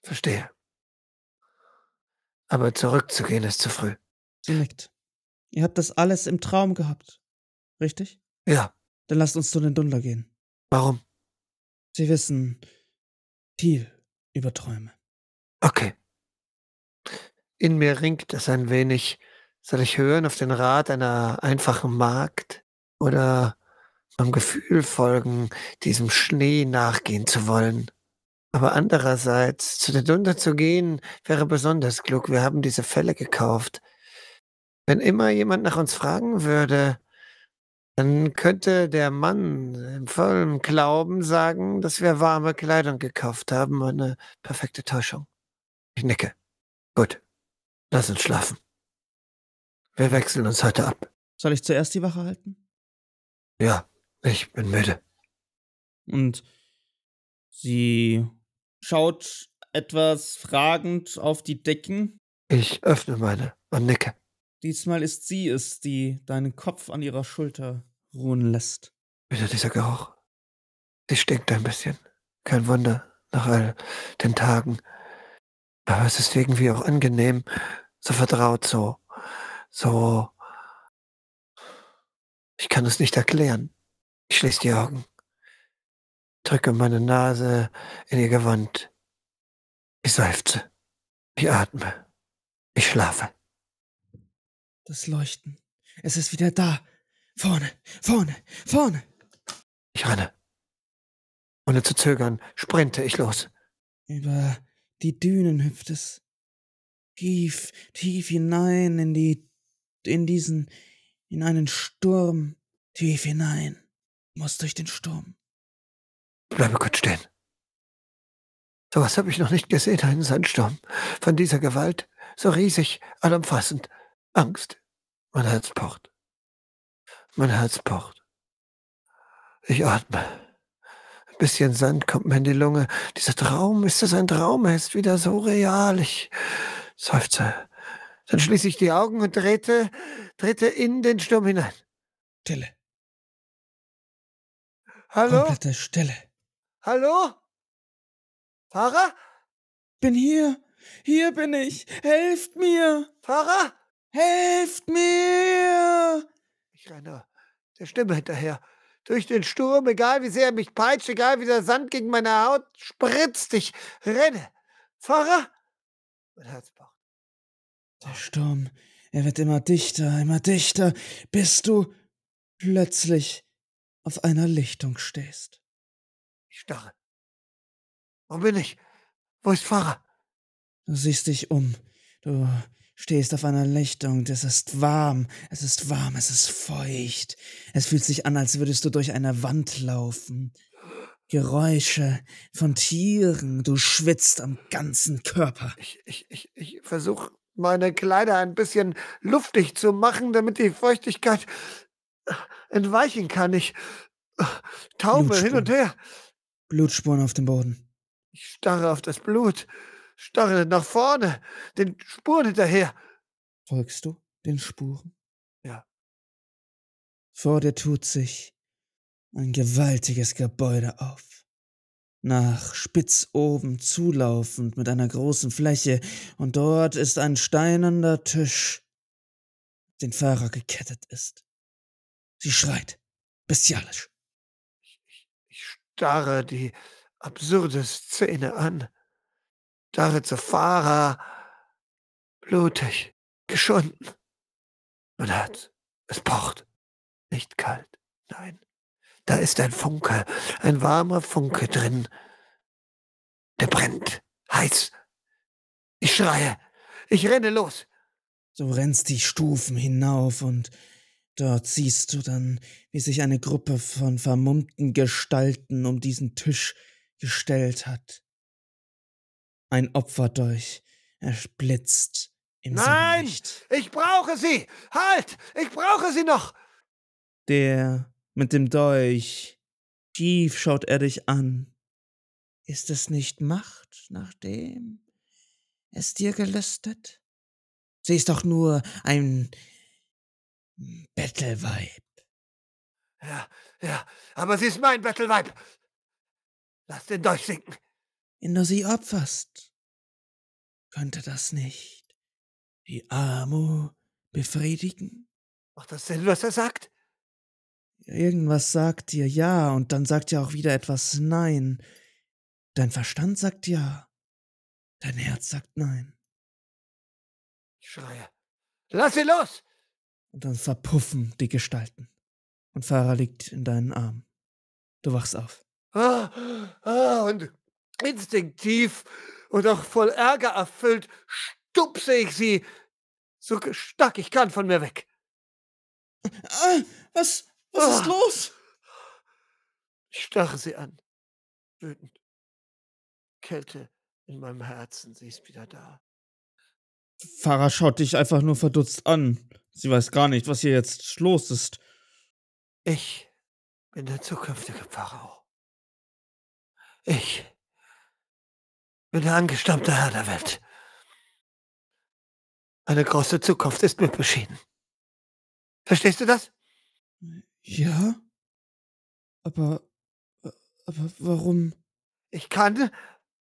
Verstehe. Aber zurückzugehen ist zu früh. Sie nickt. Ihr habt das alles im Traum gehabt. Richtig? Ja. Dann lasst uns zu den Dunder gehen. Warum? Sie wissen viel über Träume. Okay. In mir ringt es ein wenig. Soll ich hören auf den Rat einer einfachen Magd oder am Gefühl folgen, diesem Schnee nachgehen zu wollen? Aber andererseits, zu den Dunder zu gehen, wäre besonders klug. Wir haben diese Fälle gekauft. Wenn immer jemand nach uns fragen würde, dann könnte der Mann im vollen Glauben sagen, dass wir warme Kleidung gekauft haben. Eine perfekte Täuschung. Ich nicke. Gut. Lass uns schlafen. Wir wechseln uns heute ab. Soll ich zuerst die Wache halten? Ja, ich bin müde. Und sie schaut etwas fragend auf die Decken. Ich öffne meine und nicke. Diesmal ist sie es, die deinen Kopf an ihrer Schulter ruhen lässt. Wieder dieser Geruch. Sie stinkt ein bisschen. Kein Wunder, nach all den Tagen. Aber es ist irgendwie auch angenehm, so vertraut, so, so. Ich kann es nicht erklären. Ich schließe die Augen, drücke meine Nase in ihr Gewand. Ich seufze. Ich atme. Ich schlafe. Das Leuchten. Es ist wieder da. Vorne, vorne, vorne. Ich renne. Ohne zu zögern, sprinte ich los. Über die Dünen hüpft es. Tief, tief hinein in die, in diesen, in einen Sturm. Tief hinein. Muss durch den Sturm. Bleibe kurz stehen. So was habe ich noch nicht gesehen, einen Sandsturm. Von dieser Gewalt, so riesig, allumfassend. Angst. Mein Herz pocht. Mein Herz pocht. Ich atme. Ein bisschen Sand kommt mir in die Lunge. Dieser Traum, ist das ein Traum? Er ist wieder so real. Ich seufze. Dann schließe ich die Augen und trete, trete in den Sturm hinein. Stille. Hallo? Komplette Stille. Hallo? Fahrer? Bin hier. Hier bin ich. Helft mir. Fahrer? Helft mir. Ich renne der Stimme hinterher. Durch den Sturm, egal wie sehr er mich peitscht, egal wie der Sand gegen meine Haut spritzt, ich renne. Fahrer? Mein Herz pocht. Der Sturm, er wird immer dichter, immer dichter, bis du. plötzlich auf einer Lichtung stehst. Ich starre. Wo bin ich? Wo ist Pfarrer? Du siehst dich um. Du stehst auf einer Lichtung. Es ist warm. Es ist warm. Es ist feucht. Es fühlt sich an, als würdest du durch eine Wand laufen. Geräusche von Tieren. Du schwitzt am ganzen Körper. Ich, ich, ich, ich versuche meine Kleider ein bisschen luftig zu machen, damit die Feuchtigkeit entweichen kann. Ich taumel hin und her. Blutspuren auf dem Boden. Ich starre auf das Blut, starre nach vorne, den Spuren hinterher. Folgst du den Spuren? Ja. Vor dir tut sich ein gewaltiges Gebäude auf. Nach spitz oben zulaufend mit einer großen Fläche, und dort ist ein steinerner Tisch, den Fahrer gekettet ist. Sie schreit, bestialisch. Ich, ich, ich starre die absurde Szene an. Starre zu Fahrer, blutig, geschunden. Mein Herz, es pocht. Nicht kalt, nein. Da ist ein Funke, ein warmer Funke drin. Der brennt, heiß. Ich schreie, ich renne los. Du rennst die Stufen hinauf und dort siehst du dann, wie sich eine Gruppe von vermummten Gestalten um diesen Tisch gestellt hat. Ein Opferdolch erblitzt im Nein, Sonnenlicht. ich brauche sie! Halt! Ich brauche sie noch! Der mit dem Dolch. Tief schaut er dich an. Ist es nicht Macht, nachdem es dir gelüstet? Sie ist doch nur ein Bettelweib. Ja, ja, aber sie ist mein Bettelweib. Lass den Dolch sinken. Wenn du sie opferst, könnte das nicht die Amo befriedigen? Macht das Sinn, was er sagt? Irgendwas sagt dir ja und dann sagt ja auch wieder etwas nein. Dein Verstand sagt ja, dein Herz sagt nein. Ich schreie. Lass sie los! Und dann verpuffen die Gestalten. Und Farah liegt in deinen Armen. Du wachst auf. Ah, ah, und instinktiv und auch voll Ärger erfüllt stupse ich sie so stark ich kann von mir weg. Ah, was, was ist Ah. los? Ich starre sie an. Wütend. Kälte in meinem Herzen, sie ist wieder da. Farah schaut dich einfach nur verdutzt an. Sie weiß gar nicht, was hier jetzt los ist. Ich bin der zukünftige Pharao. Ich bin der angestammte Herr der Welt. Eine große Zukunft ist mir beschieden. Verstehst du das? Ja? Aber, aber warum? Ich kann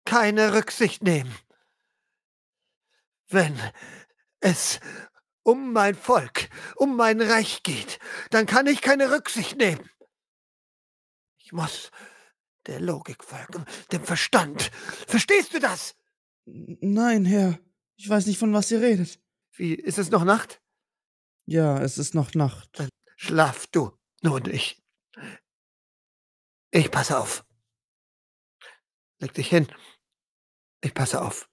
keine Rücksicht nehmen. Wenn es um mein Volk, um mein Reich geht, dann kann ich keine Rücksicht nehmen. Ich muss der Logik folgen, dem Verstand. Verstehst du das? Nein, Herr. Ich weiß nicht, von was ihr redet. Wie, ist es noch Nacht? Ja, es ist noch Nacht. Schlaf du, nun ich. Ich passe auf. Leg dich hin. Ich passe auf.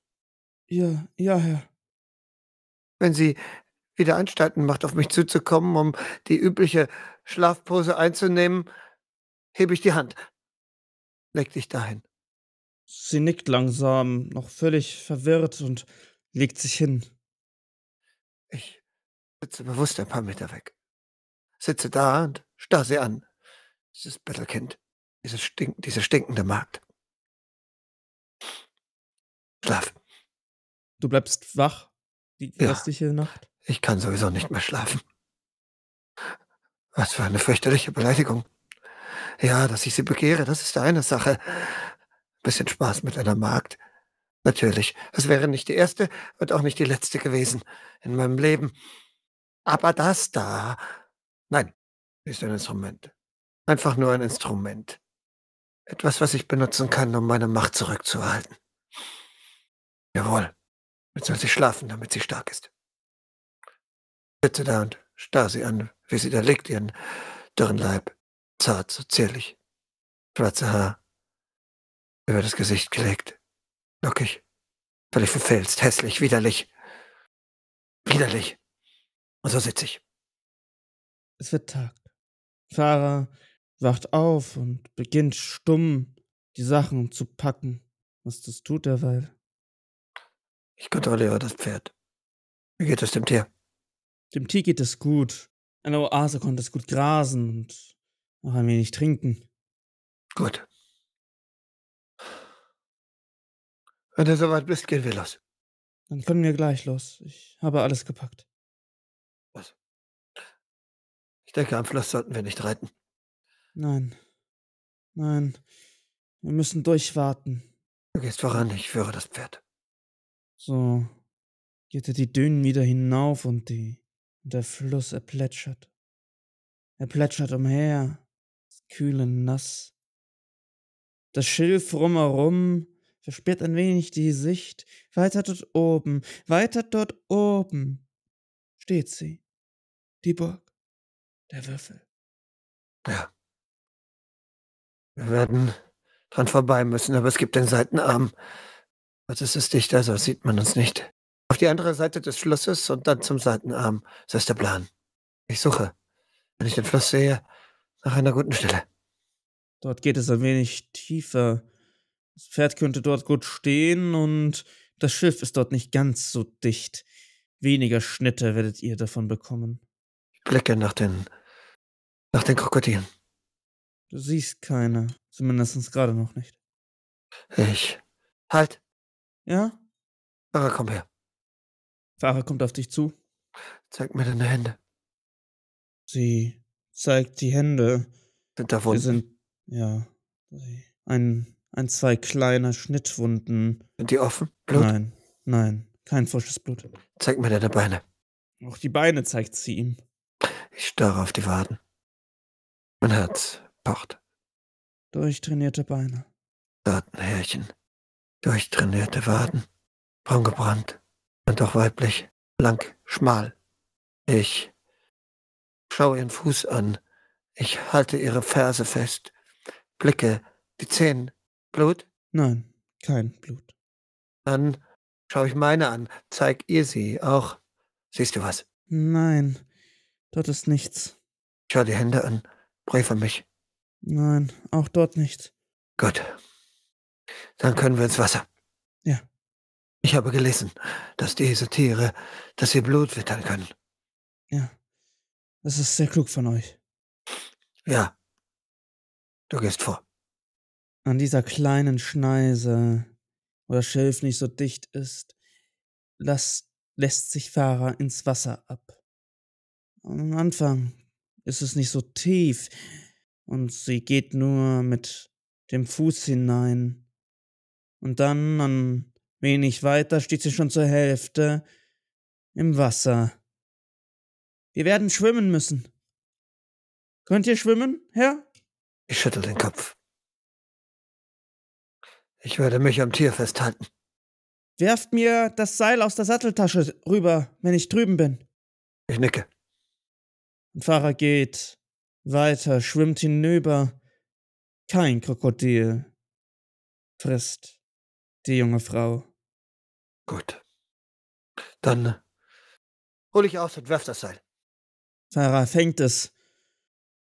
Ja, ja, Herr. Wenn sie wieder Anstalten macht, auf mich zuzukommen, um die übliche Schlafpose einzunehmen, hebe ich die Hand. Leg dich dahin. Sie nickt langsam, noch völlig verwirrt und legt sich hin. Ich sitze bewusst ein paar Meter weg. Sitze da und starr sie an. Dieses Bettelkind. Dieses stink diese stinkende Magd. Schlaf. Du bleibst wach die Ja. restliche Nacht? Ich kann sowieso nicht mehr schlafen. Was für eine fürchterliche Beleidigung. Ja, dass ich sie begehre, das ist eine Sache. Bisschen Spaß mit einer Magd. Natürlich, es wäre nicht die erste und auch nicht die letzte gewesen in meinem Leben. Aber das da, nein, ist ein Instrument. Einfach nur ein Instrument. Etwas, was ich benutzen kann, um meine Macht zurückzuhalten. Jawohl, jetzt soll sie schlafen, damit sie stark ist sitze da und starr sie an, wie sie da liegt, ihren dürren Leib, zart, so zierlich. Schwarze Haar, über das Gesicht gelegt, lockig, völlig verfilzt, hässlich, widerlich. Widerlich. Und so sitze ich. Es wird Tag. Fahrer wacht auf und beginnt stumm die Sachen zu packen. Was das tut derweil. Ich kontrolliere das Pferd. Wie geht es dem Tier? Dem Tier geht es gut. Der Oase konnte es gut grasen und noch ein wenig trinken. Gut. Wenn du soweit bist, gehen wir los. Dann können wir gleich los. Ich habe alles gepackt. Was? Ich denke, am Fluss sollten wir nicht reiten. Nein. Nein. Wir müssen durchwarten. Du gehst voran, ich führe das Pferd. So geht er die Dünen wieder hinauf und die und der Fluss er plätschert. Er plätschert umher, das kühle Nass. Das Schilf rumherum versperrt ein wenig die Sicht. Weiter dort oben, weiter dort oben steht sie. Die Burg, der Würfel. Ja. Wir werden dran vorbei müssen, aber es gibt den Seitenarm. Also es ist dichter, so sieht man uns nicht. Auf die andere Seite des Flusses und dann zum Seitenarm. Das ist der Plan. Ich suche, wenn ich den Fluss sehe, nach einer guten Stelle. Dort geht es ein wenig tiefer. Das Pferd könnte dort gut stehen und das Schiff ist dort nicht ganz so dicht. Weniger Schnitte werdet ihr davon bekommen. Ich blicke nach den, nach den Krokodilen. Du siehst keine, zumindest gerade noch nicht. Ich. Halt! Ja? Fahrer, komm her. Fahrer kommt auf dich zu. Zeig mir deine Hände. Sie zeigt die Hände. Sind da Wir sind, ja, ein, ein, zwei kleine Schnittwunden. Sind die offen? Blut? Nein, nein, kein frisches Blut. Zeig mir deine Beine. Auch die Beine zeigt sie ihm. Ich starre auf die Waden. Mein Herz pocht. Durchtrainierte Beine. Datenhärchen. Durchtrainierte Waden. Braun gebrannt. Und doch weiblich. Blank, schmal. Ich schaue ihren Fuß an. Ich halte ihre Ferse fest. Blicke die Zehen. Blut? Nein, kein Blut. Dann schaue ich meine an. Zeig ihr sie auch. Siehst du was? Nein, dort ist nichts. Schau die Hände an. Für mich. Nein, auch dort nichts. Gut. Dann können wir ins Wasser. Ja. Ich habe gelesen, dass diese Tiere, dass sie Blut wittern können. Ja, das ist sehr klug von euch. Ja. Du gehst vor. An dieser kleinen Schneise, wo das Schilf nicht so dicht ist, lässt, lässt sich Fahrer ins Wasser ab. Am Anfang ist es nicht so tief und sie geht nur mit dem Fuß hinein. Und dann, ein wenig weiter, steht sie schon zur Hälfte im Wasser. Wir werden schwimmen müssen. Könnt ihr schwimmen, Herr? Ich schüttel den Kopf. Ich werde mich am Tier festhalten. Werft mir das Seil aus der Satteltasche rüber, wenn ich drüben bin. Ich nicke. Und Fahrer geht weiter, schwimmt hinüber. Kein Krokodil frisst die junge Frau. Gut. Dann hol ich aus und werf das Seil. Fahrer fängt es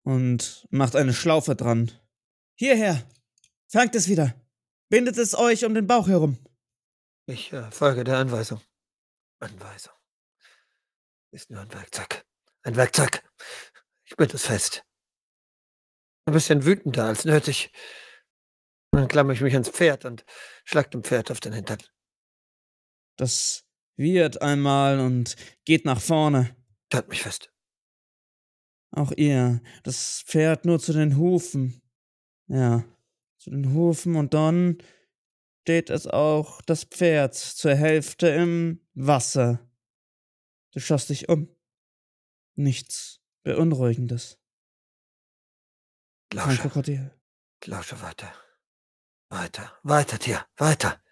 und macht eine Schlaufe dran. Hierher! Fangt es wieder! Bindet es euch um den Bauch herum. Ich äh, folge der Anweisung. Anweisung. Ist nur ein Werkzeug. Ein Werkzeug. Ich bind es fest. Ein bisschen wütender als nötig. Dann klammere ich mich ans Pferd und schlag dem Pferd auf den Hintern. Das wird einmal und geht nach vorne. Halt mich fest. Auch ihr. Das Pferd nur zu den Hufen. Ja, zu den Hufen und dann steht es auch das Pferd zur Hälfte im Wasser. Du schaust dich um. Nichts Beunruhigendes. Kein Lausche. Krokodil. Lausche weiter. Weiter. Weiter, Tier. Weiter.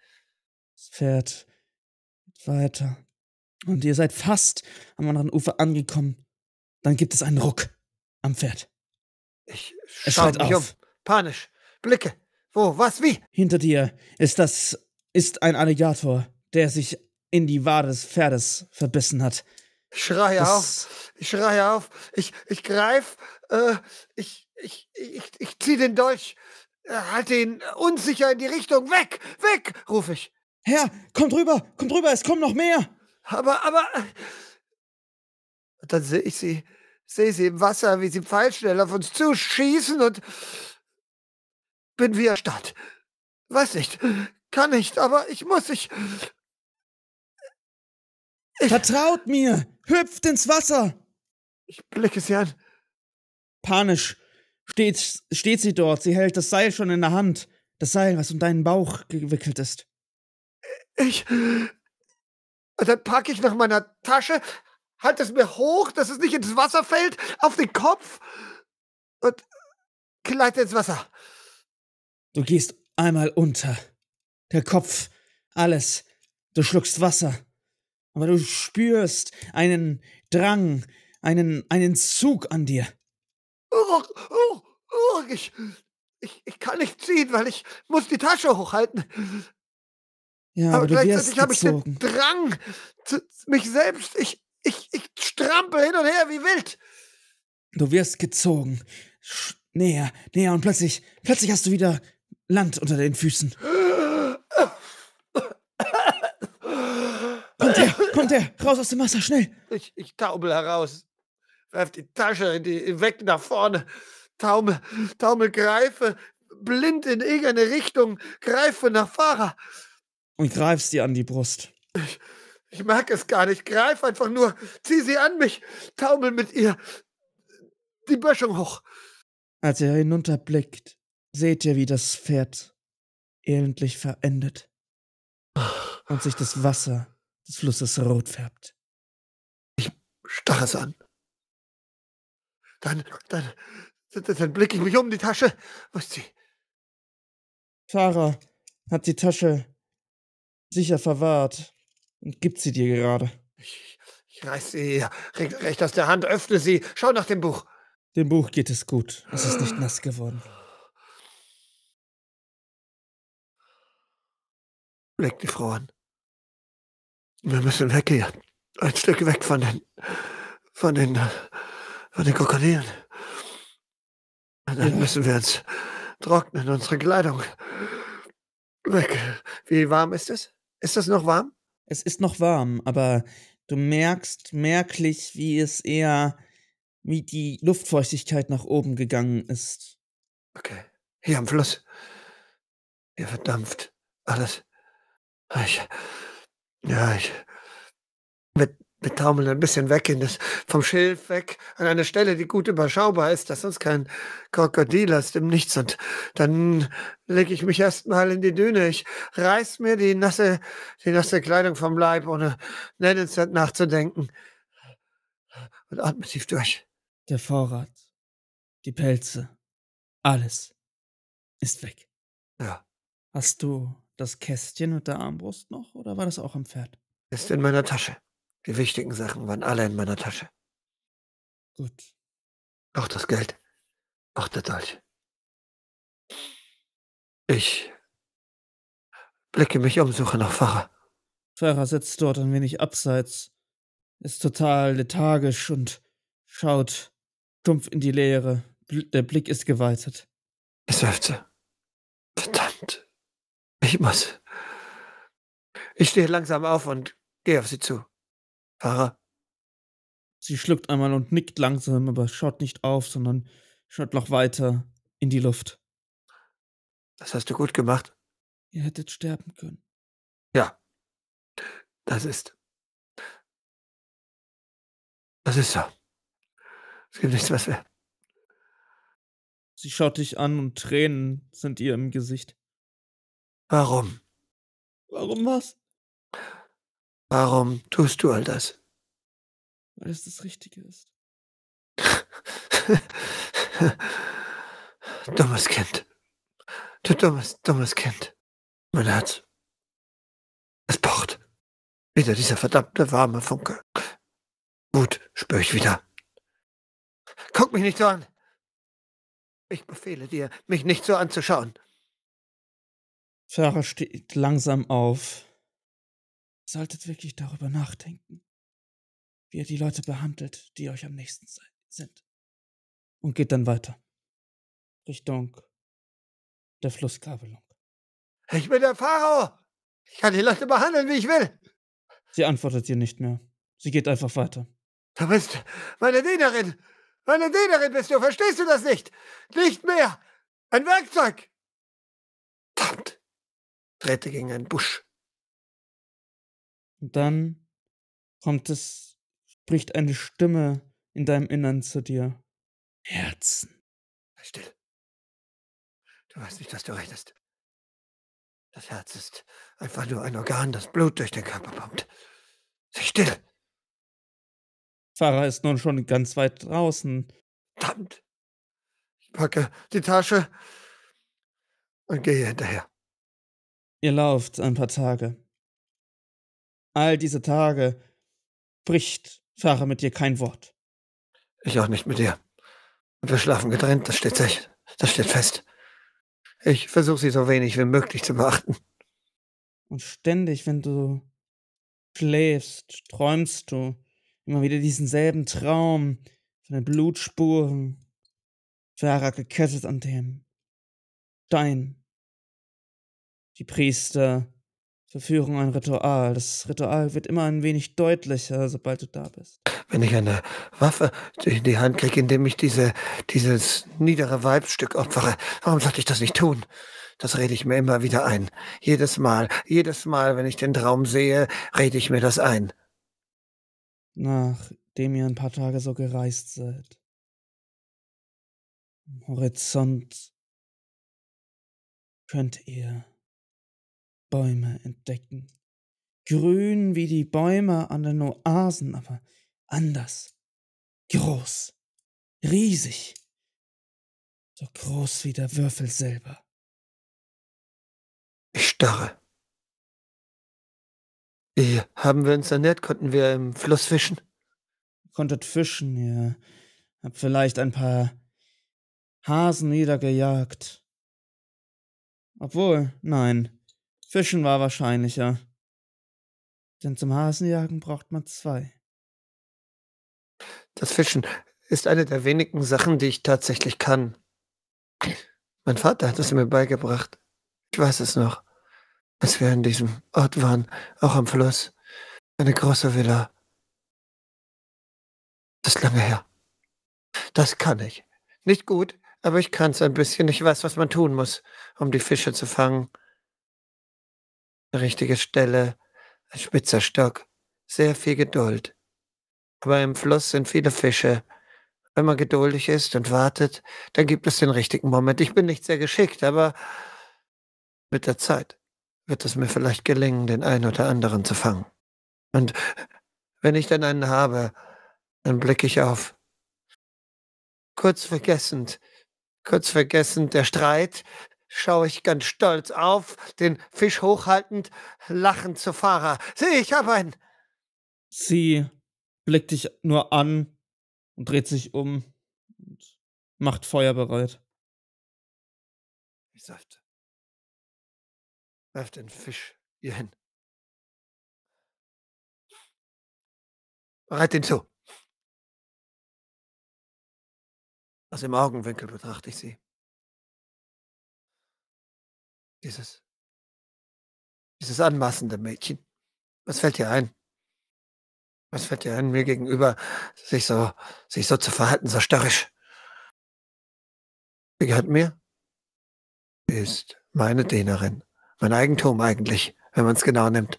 Das Pferd geht weiter. Und ihr seid fast am anderen Ufer angekommen. Dann gibt es einen Ruck am Pferd. Ich schaue schreit mich auf. um. Panisch. Blicke. Wo? Was? Wie? Hinter dir ist das ist ein Alligator, der sich in die Wade des Pferdes verbissen hat. Ich schreie Das- auf. Ich schreie auf. Ich, ich greif. Äh, ich, ich, ich, ich zieh den Dolch. Äh, Halte ihn unsicher in die Richtung. Weg! Weg! rufe ich. Herr, kommt rüber, kommt rüber, es kommen noch mehr. Aber, aber. Und dann sehe ich sie, sehe sie im Wasser, wie sie pfeilschnell auf uns zuschießen und bin wie erstarrt. Weiß nicht, kann nicht, aber ich muss, ich. Ich, Vertraut mir, hüpft ins Wasser. ich blicke sie an. Panisch steht, steht sie dort, sie hält das Seil schon in der Hand. Das Seil, was um deinen Bauch gewickelt ist. Ich. Und dann packe ich nach meiner Tasche, halte es mir hoch, dass es nicht ins Wasser fällt, auf den Kopf und gleite ins Wasser. Du gehst einmal unter. Der Kopf, alles. Du schluckst Wasser. Aber du spürst einen Drang, einen, einen Zug an dir. Oh, oh, oh, ich, ich, ich kann nicht ziehen, weil ich muss die Tasche hochhalten. Ja, aber aber, gleichzeitig habe ich den. Drang, zu, mich selbst, ich, ich, ich strampel hin und her wie wild. Du wirst gezogen. Sch näher, näher und plötzlich, plötzlich hast du wieder Land unter den Füßen. Kommt her, kommt her, raus aus dem Wasser, schnell. Ich, ich taumel heraus, werf die Tasche in die, weg nach vorne, taumel, taumel, greife, blind in irgendeine Richtung, greife nach Fahrer. Und greifst dir an die Brust. Ich merke es gar nicht, greif einfach nur, zieh sie an mich, taumel mit ihr die Böschung hoch. Als ihr hinunterblickt, seht ihr, wie das Pferd elendlich verendet und sich das Wasser des Flusses rot färbt. starre es an. Dann, dann, dann, dann blicke ich mich um die Tasche. Wo ist sie? Farah hat die Tasche sicher verwahrt und gibt sie dir gerade. Ich, ich reiß sie recht, recht aus der Hand, öffne sie, schau nach dem Buch. Dem Buch geht es gut. Es ist nicht nass geworden. Blick die Frau an. Wir müssen weg hier. Ein Stück weg von den, von den, von den Krokodilen. Und dann müssen wir uns trocknen, unsere Kleidung. Weg. Wie warm ist es? Ist das noch warm? Es ist noch warm, aber du merkst merklich, wie es eher, wie die Luftfeuchtigkeit nach oben gegangen ist. Okay. Hier am Fluss. Hier verdampft alles. Ich, ja, ich, wir, wir taumeln ein bisschen weg in das, vom Schilf weg, an eine Stelle, die gut überschaubar ist, dass uns kein Krokodil aus dem Nichts und dann lege ich mich erstmal in die Düne. Ich reiß mir die nasse, die nasse Kleidung vom Leib, ohne nennenswert nachzudenken. Und atme tief durch. Der Vorrat, die Pelze, alles ist weg. Ja, Hast du das Kästchen mit der Armbrust noch oder war das auch am Pferd? ist in meiner Tasche. Die wichtigen Sachen waren alle in meiner Tasche. Gut. Auch das Geld. Auch der Dolch. Ich blicke mich um, suche nach Pfarrer. Farah sitzt dort ein wenig abseits, ist total lethargisch und schaut stumpf in die Leere. Der Blick ist geweitet. Ich seufze. Verdammt. Ich muss. Ich stehe langsam auf und gehe auf sie zu. Pfarrer, Sie schluckt einmal und nickt langsam, aber schaut nicht auf, sondern schaut noch weiter in die Luft. das hast du gut gemacht. Ihr hättet sterben können. Ja. Das ist. Das ist so. Es gibt nichts, was wir. Sie schaut dich an und Tränen sind ihr im Gesicht. Warum? Warum was? Warum tust du all das? Weil es das Richtige ist. dummes Kind. Du dummes, dummes Kind. Mein Herz. Es pocht. Wieder dieser verdammte warme Funke. Wut spür ich wieder. Guck mich nicht so an. Ich befehle dir, mich nicht so anzuschauen. Farah steht langsam auf. Ihr solltet wirklich darüber nachdenken, wie ihr die Leute behandelt, die euch am nächsten sind. Und geht dann weiter. Richtung der Flusskabelung. Ich bin der Pharao. Ich kann die Leute behandeln, wie ich will. Sie antwortet ihr nicht mehr. Sie geht einfach weiter. Du bist meine Dienerin. Meine Dienerin bist du. Verstehst du das nicht? Nicht mehr. Ein Werkzeug. Verdammt. Trete gegen einen Busch. Und dann kommt es, spricht eine Stimme in deinem Innern zu dir. Herzen. Sei still. Du weißt nicht, was du redest. Das Herz ist einfach nur ein Organ, das Blut durch den Körper pumpt. Sei still. Farah ist nun schon ganz weit draußen. Verdammt. Ich packe die Tasche und gehe hinterher. Ihr lauft ein paar Tage. All diese Tage spricht Farah mit dir kein Wort. Ich auch nicht mit dir. Und wir schlafen getrennt, das steht. Das steht fest. Ich versuche sie so wenig wie möglich zu beachten. Und ständig, wenn du schläfst, träumst du immer wieder diesen selben Traum von den Blutspuren. Farah gekettet an dem Stein. Die Priester Verführung ein Ritual. Das Ritual wird immer ein wenig deutlicher, sobald du da bist. Wenn ich eine Waffe in die Hand kriege, indem ich diese, dieses niedere Weibstück opfere, warum sollte ich das nicht tun? Das rede ich mir immer wieder ein. Jedes Mal, jedes Mal, wenn ich den Traum sehe, rede ich mir das ein. Nachdem ihr ein paar Tage so gereist seid. Am Horizont könnt ihr Bäume entdecken. Grün wie die Bäume an den Oasen, aber anders. Groß. Riesig. So groß wie der Würfel selber. Ich starre. Wie haben wir uns ernährt? Konnten wir im Fluss fischen? Konntet fischen, ihr habt vielleicht ein paar Hasen niedergejagt. Obwohl, nein, Fischen war wahrscheinlicher. Denn zum Hasenjagen braucht man zwei. Das Fischen ist eine der wenigen Sachen, die ich tatsächlich kann. Mein Vater hat es mir beigebracht. Ich weiß es noch. Als wir in diesem Ort waren, auch am Fluss. Eine große Villa. Das ist lange her. Das kann ich. Nicht gut, aber ich kann es ein bisschen. Ich weiß, was man tun muss, um die Fische zu fangen richtige Stelle, ein spitzer Stock, sehr viel Geduld. Aber im Fluss sind viele Fische. Wenn man geduldig ist und wartet, dann gibt es den richtigen Moment. Ich bin nicht sehr geschickt, aber mit der Zeit wird es mir vielleicht gelingen, den einen oder anderen zu fangen. Und wenn ich dann einen habe, dann blicke ich auf. Kurz vergessend, kurz vergessend der Streit, schaue ich ganz stolz auf, den Fisch hochhaltend, lachend zu Fahrer. Sieh, ich hab einen! Sie blickt dich nur an und dreht sich um und macht Feuer bereit. Ich seufze. Werft den Fisch hier hin. Bereit ihn zu. Aus dem Augenwinkel betrachte ich sie. Dieses dieses anmaßende Mädchen. Was fällt dir ein? Was fällt dir ein, mir gegenüber sich so sich so zu verhalten, so störrisch? Sie gehört mir. Sie ist meine Dienerin. Mein Eigentum eigentlich, wenn man es genau nimmt.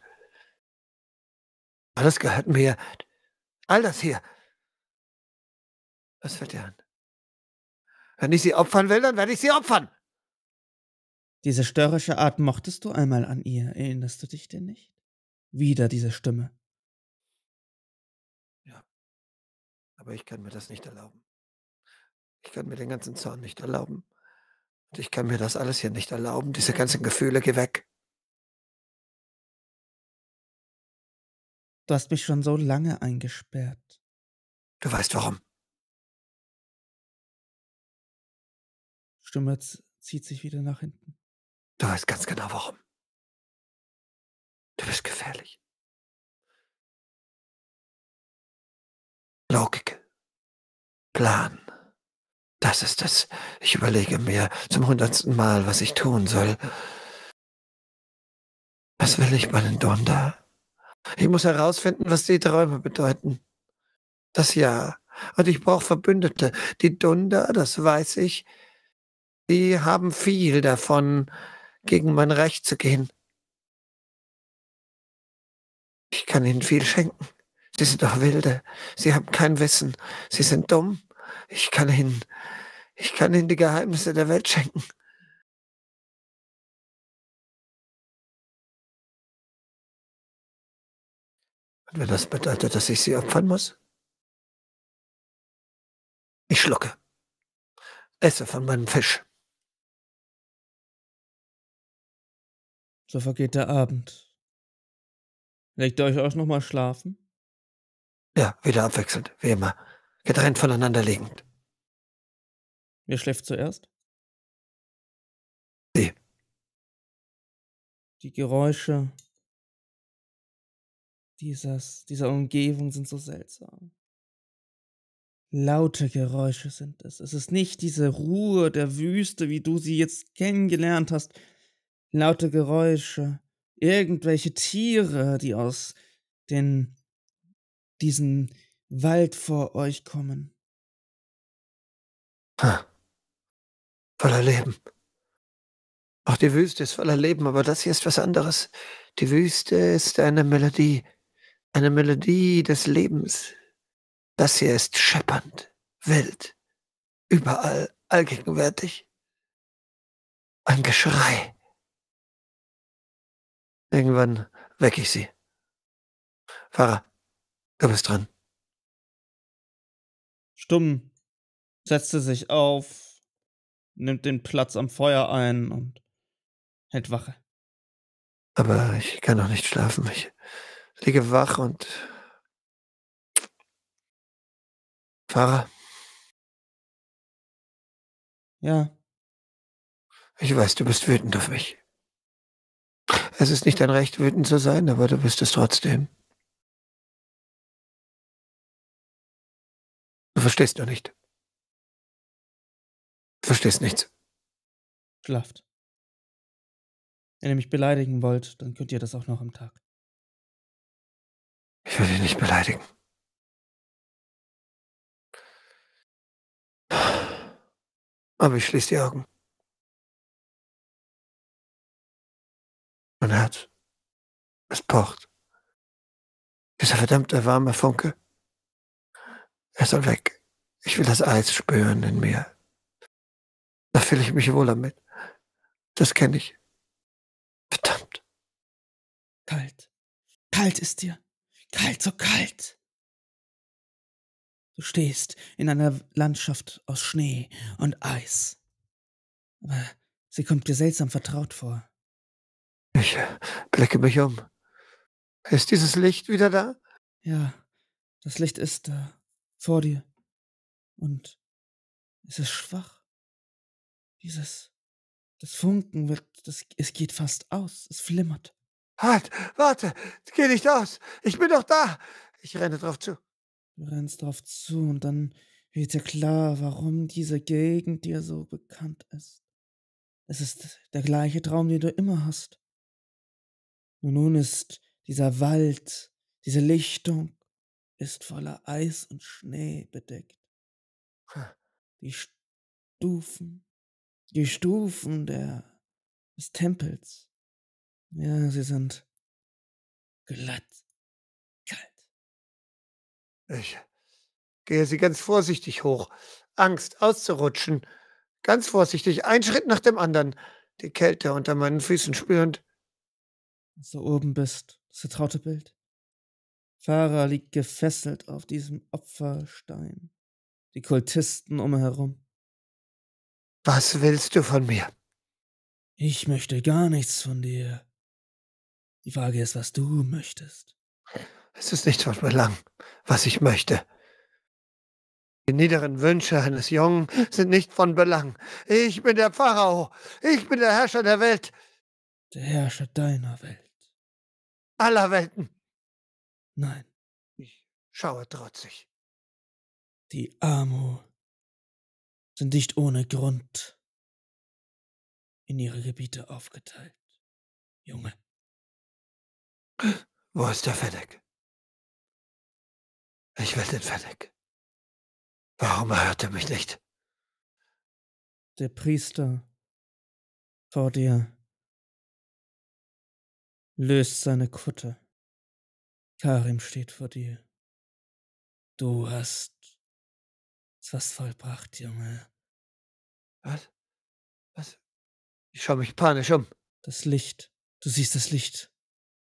Alles gehört mir. All das hier. Was fällt dir an? Wenn ich sie opfern will, dann werde ich sie opfern. Diese störrische Art mochtest du einmal an ihr, erinnerst du dich denn nicht? Wieder diese Stimme. Ja. Aber ich kann mir das nicht erlauben. Ich kann mir den ganzen Zorn nicht erlauben. Und ich kann mir das alles hier nicht erlauben. Diese ganzen Gefühle, geh weg. Du hast mich schon so lange eingesperrt. Du weißt warum. Stimme zieht sich wieder nach hinten. Du weißt ganz genau warum. Du bist gefährlich. Logik. Plan. Das ist es. Ich überlege mir zum hundertsten Mal, was ich tun soll. Was will ich bei den Donda? Ich muss herausfinden, was die Träume bedeuten. Das Ja. Und ich brauche Verbündete. Die Dunder, das weiß ich, die haben viel davon, gegen mein Recht zu gehen. Ich kann ihnen viel schenken. Sie sind doch Wilde. Sie haben kein Wissen. Sie sind dumm. Ich kann ihnen, ich kann ihnen die Geheimnisse der Welt schenken. Und wenn das bedeutet, dass ich sie opfern muss? Ich schlucke. Esse von meinem Fisch. So vergeht der Abend. Legt ihr euch auch nochmal schlafen? Ja, wieder abwechselnd, wie immer. Getrennt voneinander liegend. Wer schläft zuerst? Sie. Die Geräusche dieses, dieser Umgebung sind so seltsam. Laute Geräusche sind es. Es ist nicht diese Ruhe der Wüste, wie du sie jetzt kennengelernt hast. Laute Geräusche, irgendwelche Tiere, die aus den, diesen Wald vor euch kommen. Ha. Voller Leben. Auch die Wüste ist voller Leben, aber das hier ist was anderes. Die Wüste ist eine Melodie, eine Melodie des Lebens. Das hier ist scheppernd, wild, überall, allgegenwärtig. Ein Geschrei. Irgendwann wecke ich sie. Fahrer, du bist dran. Stumm setzte sich auf, nimmt den Platz am Feuer ein und hält Wache. Aber ich kann noch nicht schlafen. Ich liege wach und Fahrer? Ja. Ich weiß, du bist wütend auf mich. Es ist nicht dein Recht, wütend zu sein, aber du bist es trotzdem. Du verstehst nur nicht. Du verstehst nichts. Schlaft. Wenn ihr mich beleidigen wollt, dann könnt ihr das auch noch am Tag. Ich will dich nicht beleidigen. Aber ich schließe die Augen. Mein Herz. Es pocht. Dieser verdammte warme Funke. Er soll weg. Ich will das Eis spüren in mir. Da fühle ich mich wohl damit. Das kenne ich. Verdammt. Kalt. Kalt ist dir. Kalt, so kalt. Du stehst in einer Landschaft aus Schnee und Eis. Aber sie kommt dir seltsam vertraut vor. Ich äh, blicke mich um. Ist dieses Licht wieder da? Ja, das Licht ist da, vor dir. Und es ist schwach. Dieses, das Funken wird, das, es geht fast aus, es flimmert. Halt, warte, geh nicht aus. Ich bin doch da. Ich renne drauf zu. Du rennst drauf zu und dann wird dir klar, warum diese Gegend dir so bekannt ist. Es ist der gleiche Traum, den du immer hast. Und nun ist dieser Wald, diese Lichtung, ist voller Eis und Schnee bedeckt. Die Stufen, die Stufen der, des Tempels, ja, sie sind glatt ich gehe sie ganz vorsichtig hoch. Angst, auszurutschen. Ganz vorsichtig, ein Schritt nach dem anderen. Die Kälte unter meinen Füßen spürend. Du oben bist, das vertraute Bild. Farah liegt gefesselt auf diesem Opferstein. Die Kultisten um ihn herum. Was willst du von mir? Ich möchte gar nichts von dir. Die Frage ist, was du möchtest. Es ist nicht von Belang, was ich möchte. Die niederen Wünsche eines Jungen sind nicht von Belang. Ich bin der Pharao. Ich bin der Herrscher der Welt. Der Herrscher deiner Welt. Aller Welten. Nein. Ich schaue trotzig. Die Amo sind nicht ohne Grund in ihre Gebiete aufgeteilt. Junge. Wo ist der Fennec? Ich will den Fennec. Warum hört er mich nicht? Der Priester vor dir löst seine Kutte. Karim steht vor dir. Du hast was vollbracht, Junge. Was? Was? Ich schaue mich panisch um. Das Licht. Du siehst das Licht.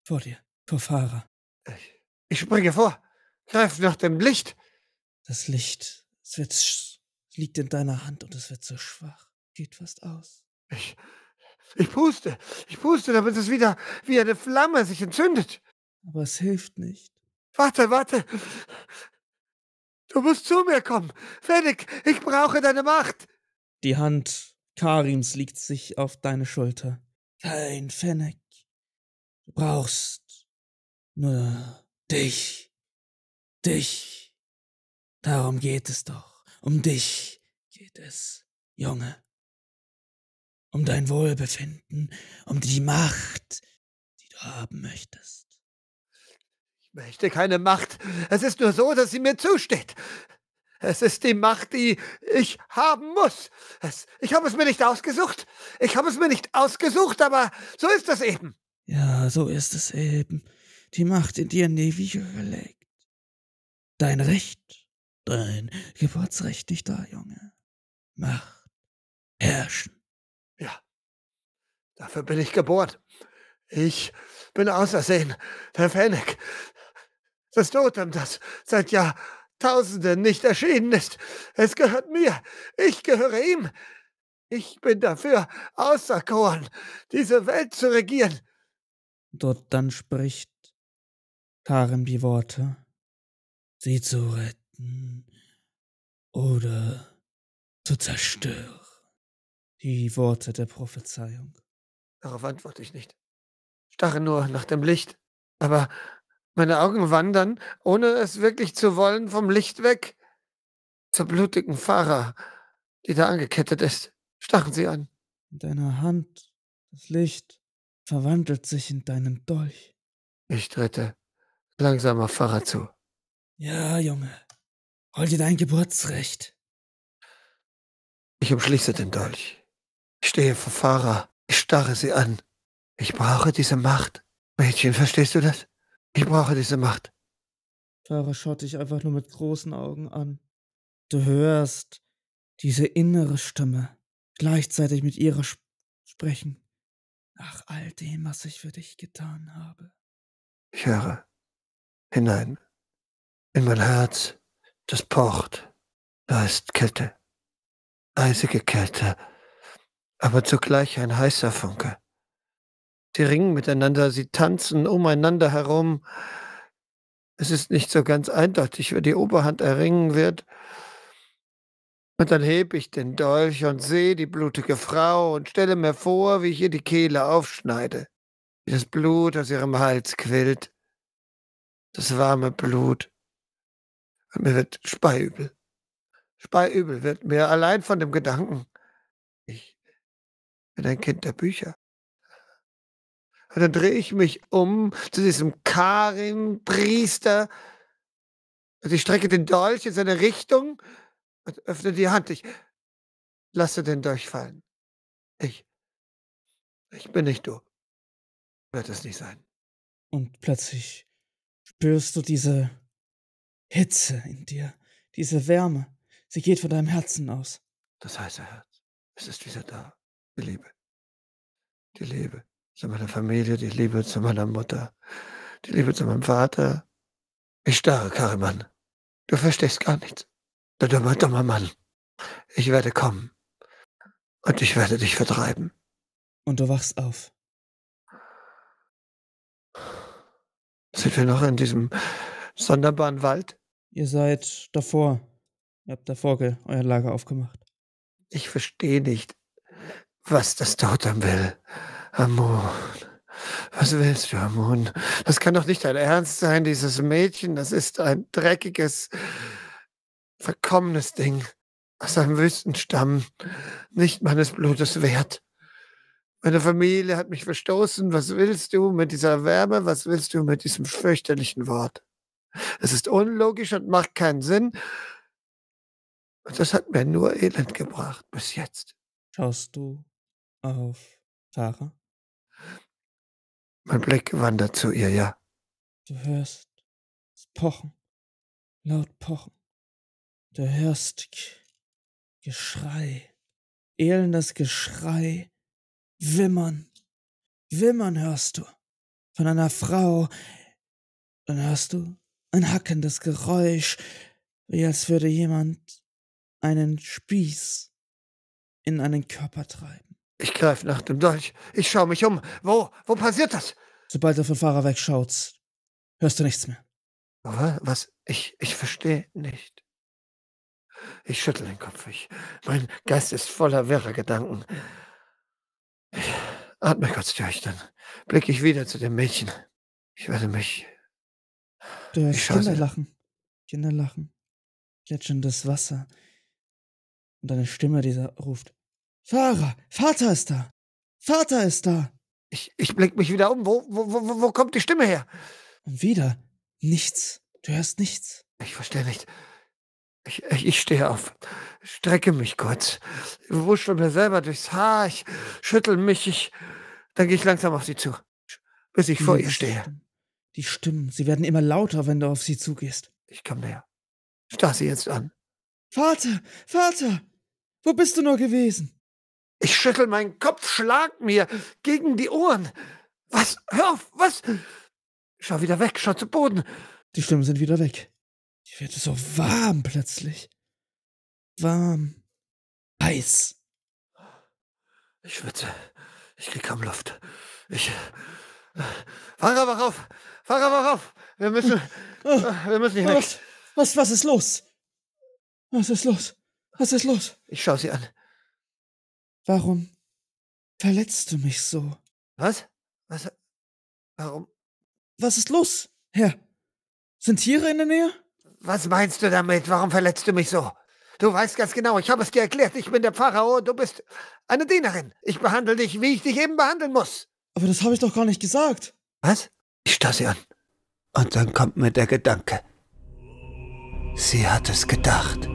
Vor dir. Vor Fahrer. Ich, ich springe vor. Greif nach dem Licht. Das Licht. Es wird liegt in deiner Hand und es wird so schwach. Geht fast aus. Ich. Ich puste. Ich puste, damit es wieder wie eine Flamme sich entzündet. Aber es hilft nicht. Warte, warte. Du musst zu mir kommen. Fennec, ich brauche deine Macht. Die Hand Karims liegt sich auf deine Schulter. Kein Fennec. Du brauchst nur dich. Dich. Darum geht es doch. Um dich geht es, Junge. Um dein Wohlbefinden, um die Macht, die du haben möchtest. Ich möchte keine Macht. Es ist nur so, dass sie mir zusteht. Es ist die Macht, die ich haben muss. Es, ich habe es mir nicht ausgesucht. Ich habe es mir nicht ausgesucht, aber so ist es eben. Ja, so ist es eben. Die Macht in dir Wiege gelegt. Dein Recht, dein Geburtsrecht nicht da, Junge. Macht, herrschen. Ja, dafür bin ich geboren. Ich bin außersehen, der Fennec. Das Totem, das seit Jahrtausenden nicht erschienen ist. Es gehört mir. Ich gehöre ihm. Ich bin dafür auserkoren, diese Welt zu regieren. Dort dann spricht Karim die Worte, sie zu retten oder zu zerstören. Die Worte der Prophezeiung. Darauf antworte ich nicht. Starre nur nach dem Licht. Aber meine Augen wandern, ohne es wirklich zu wollen, vom Licht weg zur blutigen Fahrer, die da angekettet ist. Starren sie an. In deiner Hand das Licht verwandelt sich in deinen Dolch. Ich trete langsam auf Pfarrer zu. Ja, Junge. Hol dir dein Geburtsrecht. Ich umschließe den Dolch. Ich stehe vor Farah. Ich starre sie an. Ich brauche diese Macht. Mädchen, verstehst du das? Ich brauche diese Macht. Farah schaut dich einfach nur mit großen Augen an. Du hörst diese innere Stimme gleichzeitig mit ihrer sp sprechen. Nach all dem, was ich für dich getan habe. Ich höre hinein in mein Herz, das pocht. Da ist Kälte, eisige Kälte, aber zugleich ein heißer Funke. Sie ringen miteinander, sie tanzen umeinander herum. Es ist nicht so ganz eindeutig, wer die Oberhand erringen wird. Und dann heb ich den Dolch und sehe die blutige Frau und stelle mir vor, wie ich ihr die Kehle aufschneide, wie das Blut aus ihrem Hals quillt, das warme Blut. Und mir wird speiübel. Speiübel wird mir allein von dem Gedanken. Ich bin ein Kind der Bücher. Und dann drehe ich mich um zu diesem Karim-Priester und ich strecke den Dolch in seine Richtung und öffne die Hand. Ich lasse den Dolch fallen. Ich, ich bin nicht du. Wird es nicht sein. Und plötzlich spürst du diese Hitze in dir, diese Wärme. Sie geht von deinem Herzen aus. Das heiße Herz. Es ist wieder da. Die Liebe. Die Liebe zu meiner Familie, die Liebe zu meiner Mutter, die Liebe zu meinem Vater. Ich starre, Kariman. Du verstehst gar nichts. Du dummer, dummer Mann. Ich werde kommen. Und ich werde dich vertreiben. Und du wachst auf. Sind wir noch in diesem sonderbaren Wald? Ihr seid davor. Ihr habt davor euer Lager aufgemacht. Ich verstehe nicht, was das Totem will. Amon. Was willst du, Amon? Das kann doch nicht dein Ernst sein, dieses Mädchen. Das ist ein dreckiges, verkommenes Ding aus einem Wüstenstamm, nicht meines Blutes wert. Meine Familie hat mich verstoßen. Was willst du mit dieser Wärme? Was willst du mit diesem fürchterlichen Wort? Es ist unlogisch und macht keinen Sinn. Und das hat mir nur Elend gebracht bis jetzt. Schaust du auf Sarah? Mein Blick wandert zu ihr, ja. Du hörst das Pochen, laut Pochen. Du hörst Geschrei, elendes Geschrei, Wimmern, Wimmern hörst du von einer Frau. Dann hörst du ein hackendes Geräusch, wie als würde jemand einen Spieß in einen Körper treiben. Ich greife nach dem Dolch. Ich schaue mich um. Wo, wo passiert das? Sobald du vom Fahrer wegschaust, hörst du nichts mehr. Was? Ich, ich verstehe nicht. Ich schüttel den Kopf. Ich, mein Geist ist voller wirrer Gedanken. Ich atme kurz durch, dann blicke ich wieder zu dem Mädchen. Ich werde mich. Du hörst Kinder lachen. Kinder lachen. Plätscherndes Wasser. Und eine Stimme, die ruft: Fahrer, Vater ist da! Vater ist da! Ich, ich blick mich wieder um. Wo, wo, wo, wo kommt die Stimme her? Und wieder nichts. Du hörst nichts. Ich verstehe nicht. Ich, ich, ich stehe auf, strecke mich kurz, wuschel mir selber durchs Haar, ich schüttel mich, ich, dann gehe ich langsam auf sie zu, bis ich vor ihr stehe. Die Stimmen, sie werden immer lauter, wenn du auf sie zugehst. Ich komme näher. Starr sie jetzt an. Vater, Vater, wo bist du nur gewesen? Ich schüttel meinen Kopf, schlag mir gegen die Ohren. Was? Hör auf, was? Schau wieder weg, schau zu Boden. Die Stimmen sind wieder weg. Ich werde so warm plötzlich. Warm. Heiß. Ich schwitze. Ich krieg kaum Luft. Ich. Fahr aber rauf! Fahr aber rauf! Wir müssen. Oh. Wir müssen hier weg. Was, was, was ist los? Was ist los? Was ist los? Ich schau sie an. Warum verletzt du mich so? Was? Was? Warum? Was ist los, Herr? Sind Tiere in der Nähe? Was meinst du damit? Warum verletzt du mich so? Du weißt ganz genau, ich habe es dir erklärt. Ich bin der Pharao, du bist eine Dienerin. Ich behandle dich, wie ich dich eben behandeln muss. Aber das habe ich doch gar nicht gesagt. Was? Ich starr sie an. Und dann kommt mir der Gedanke. Sie hat es gedacht.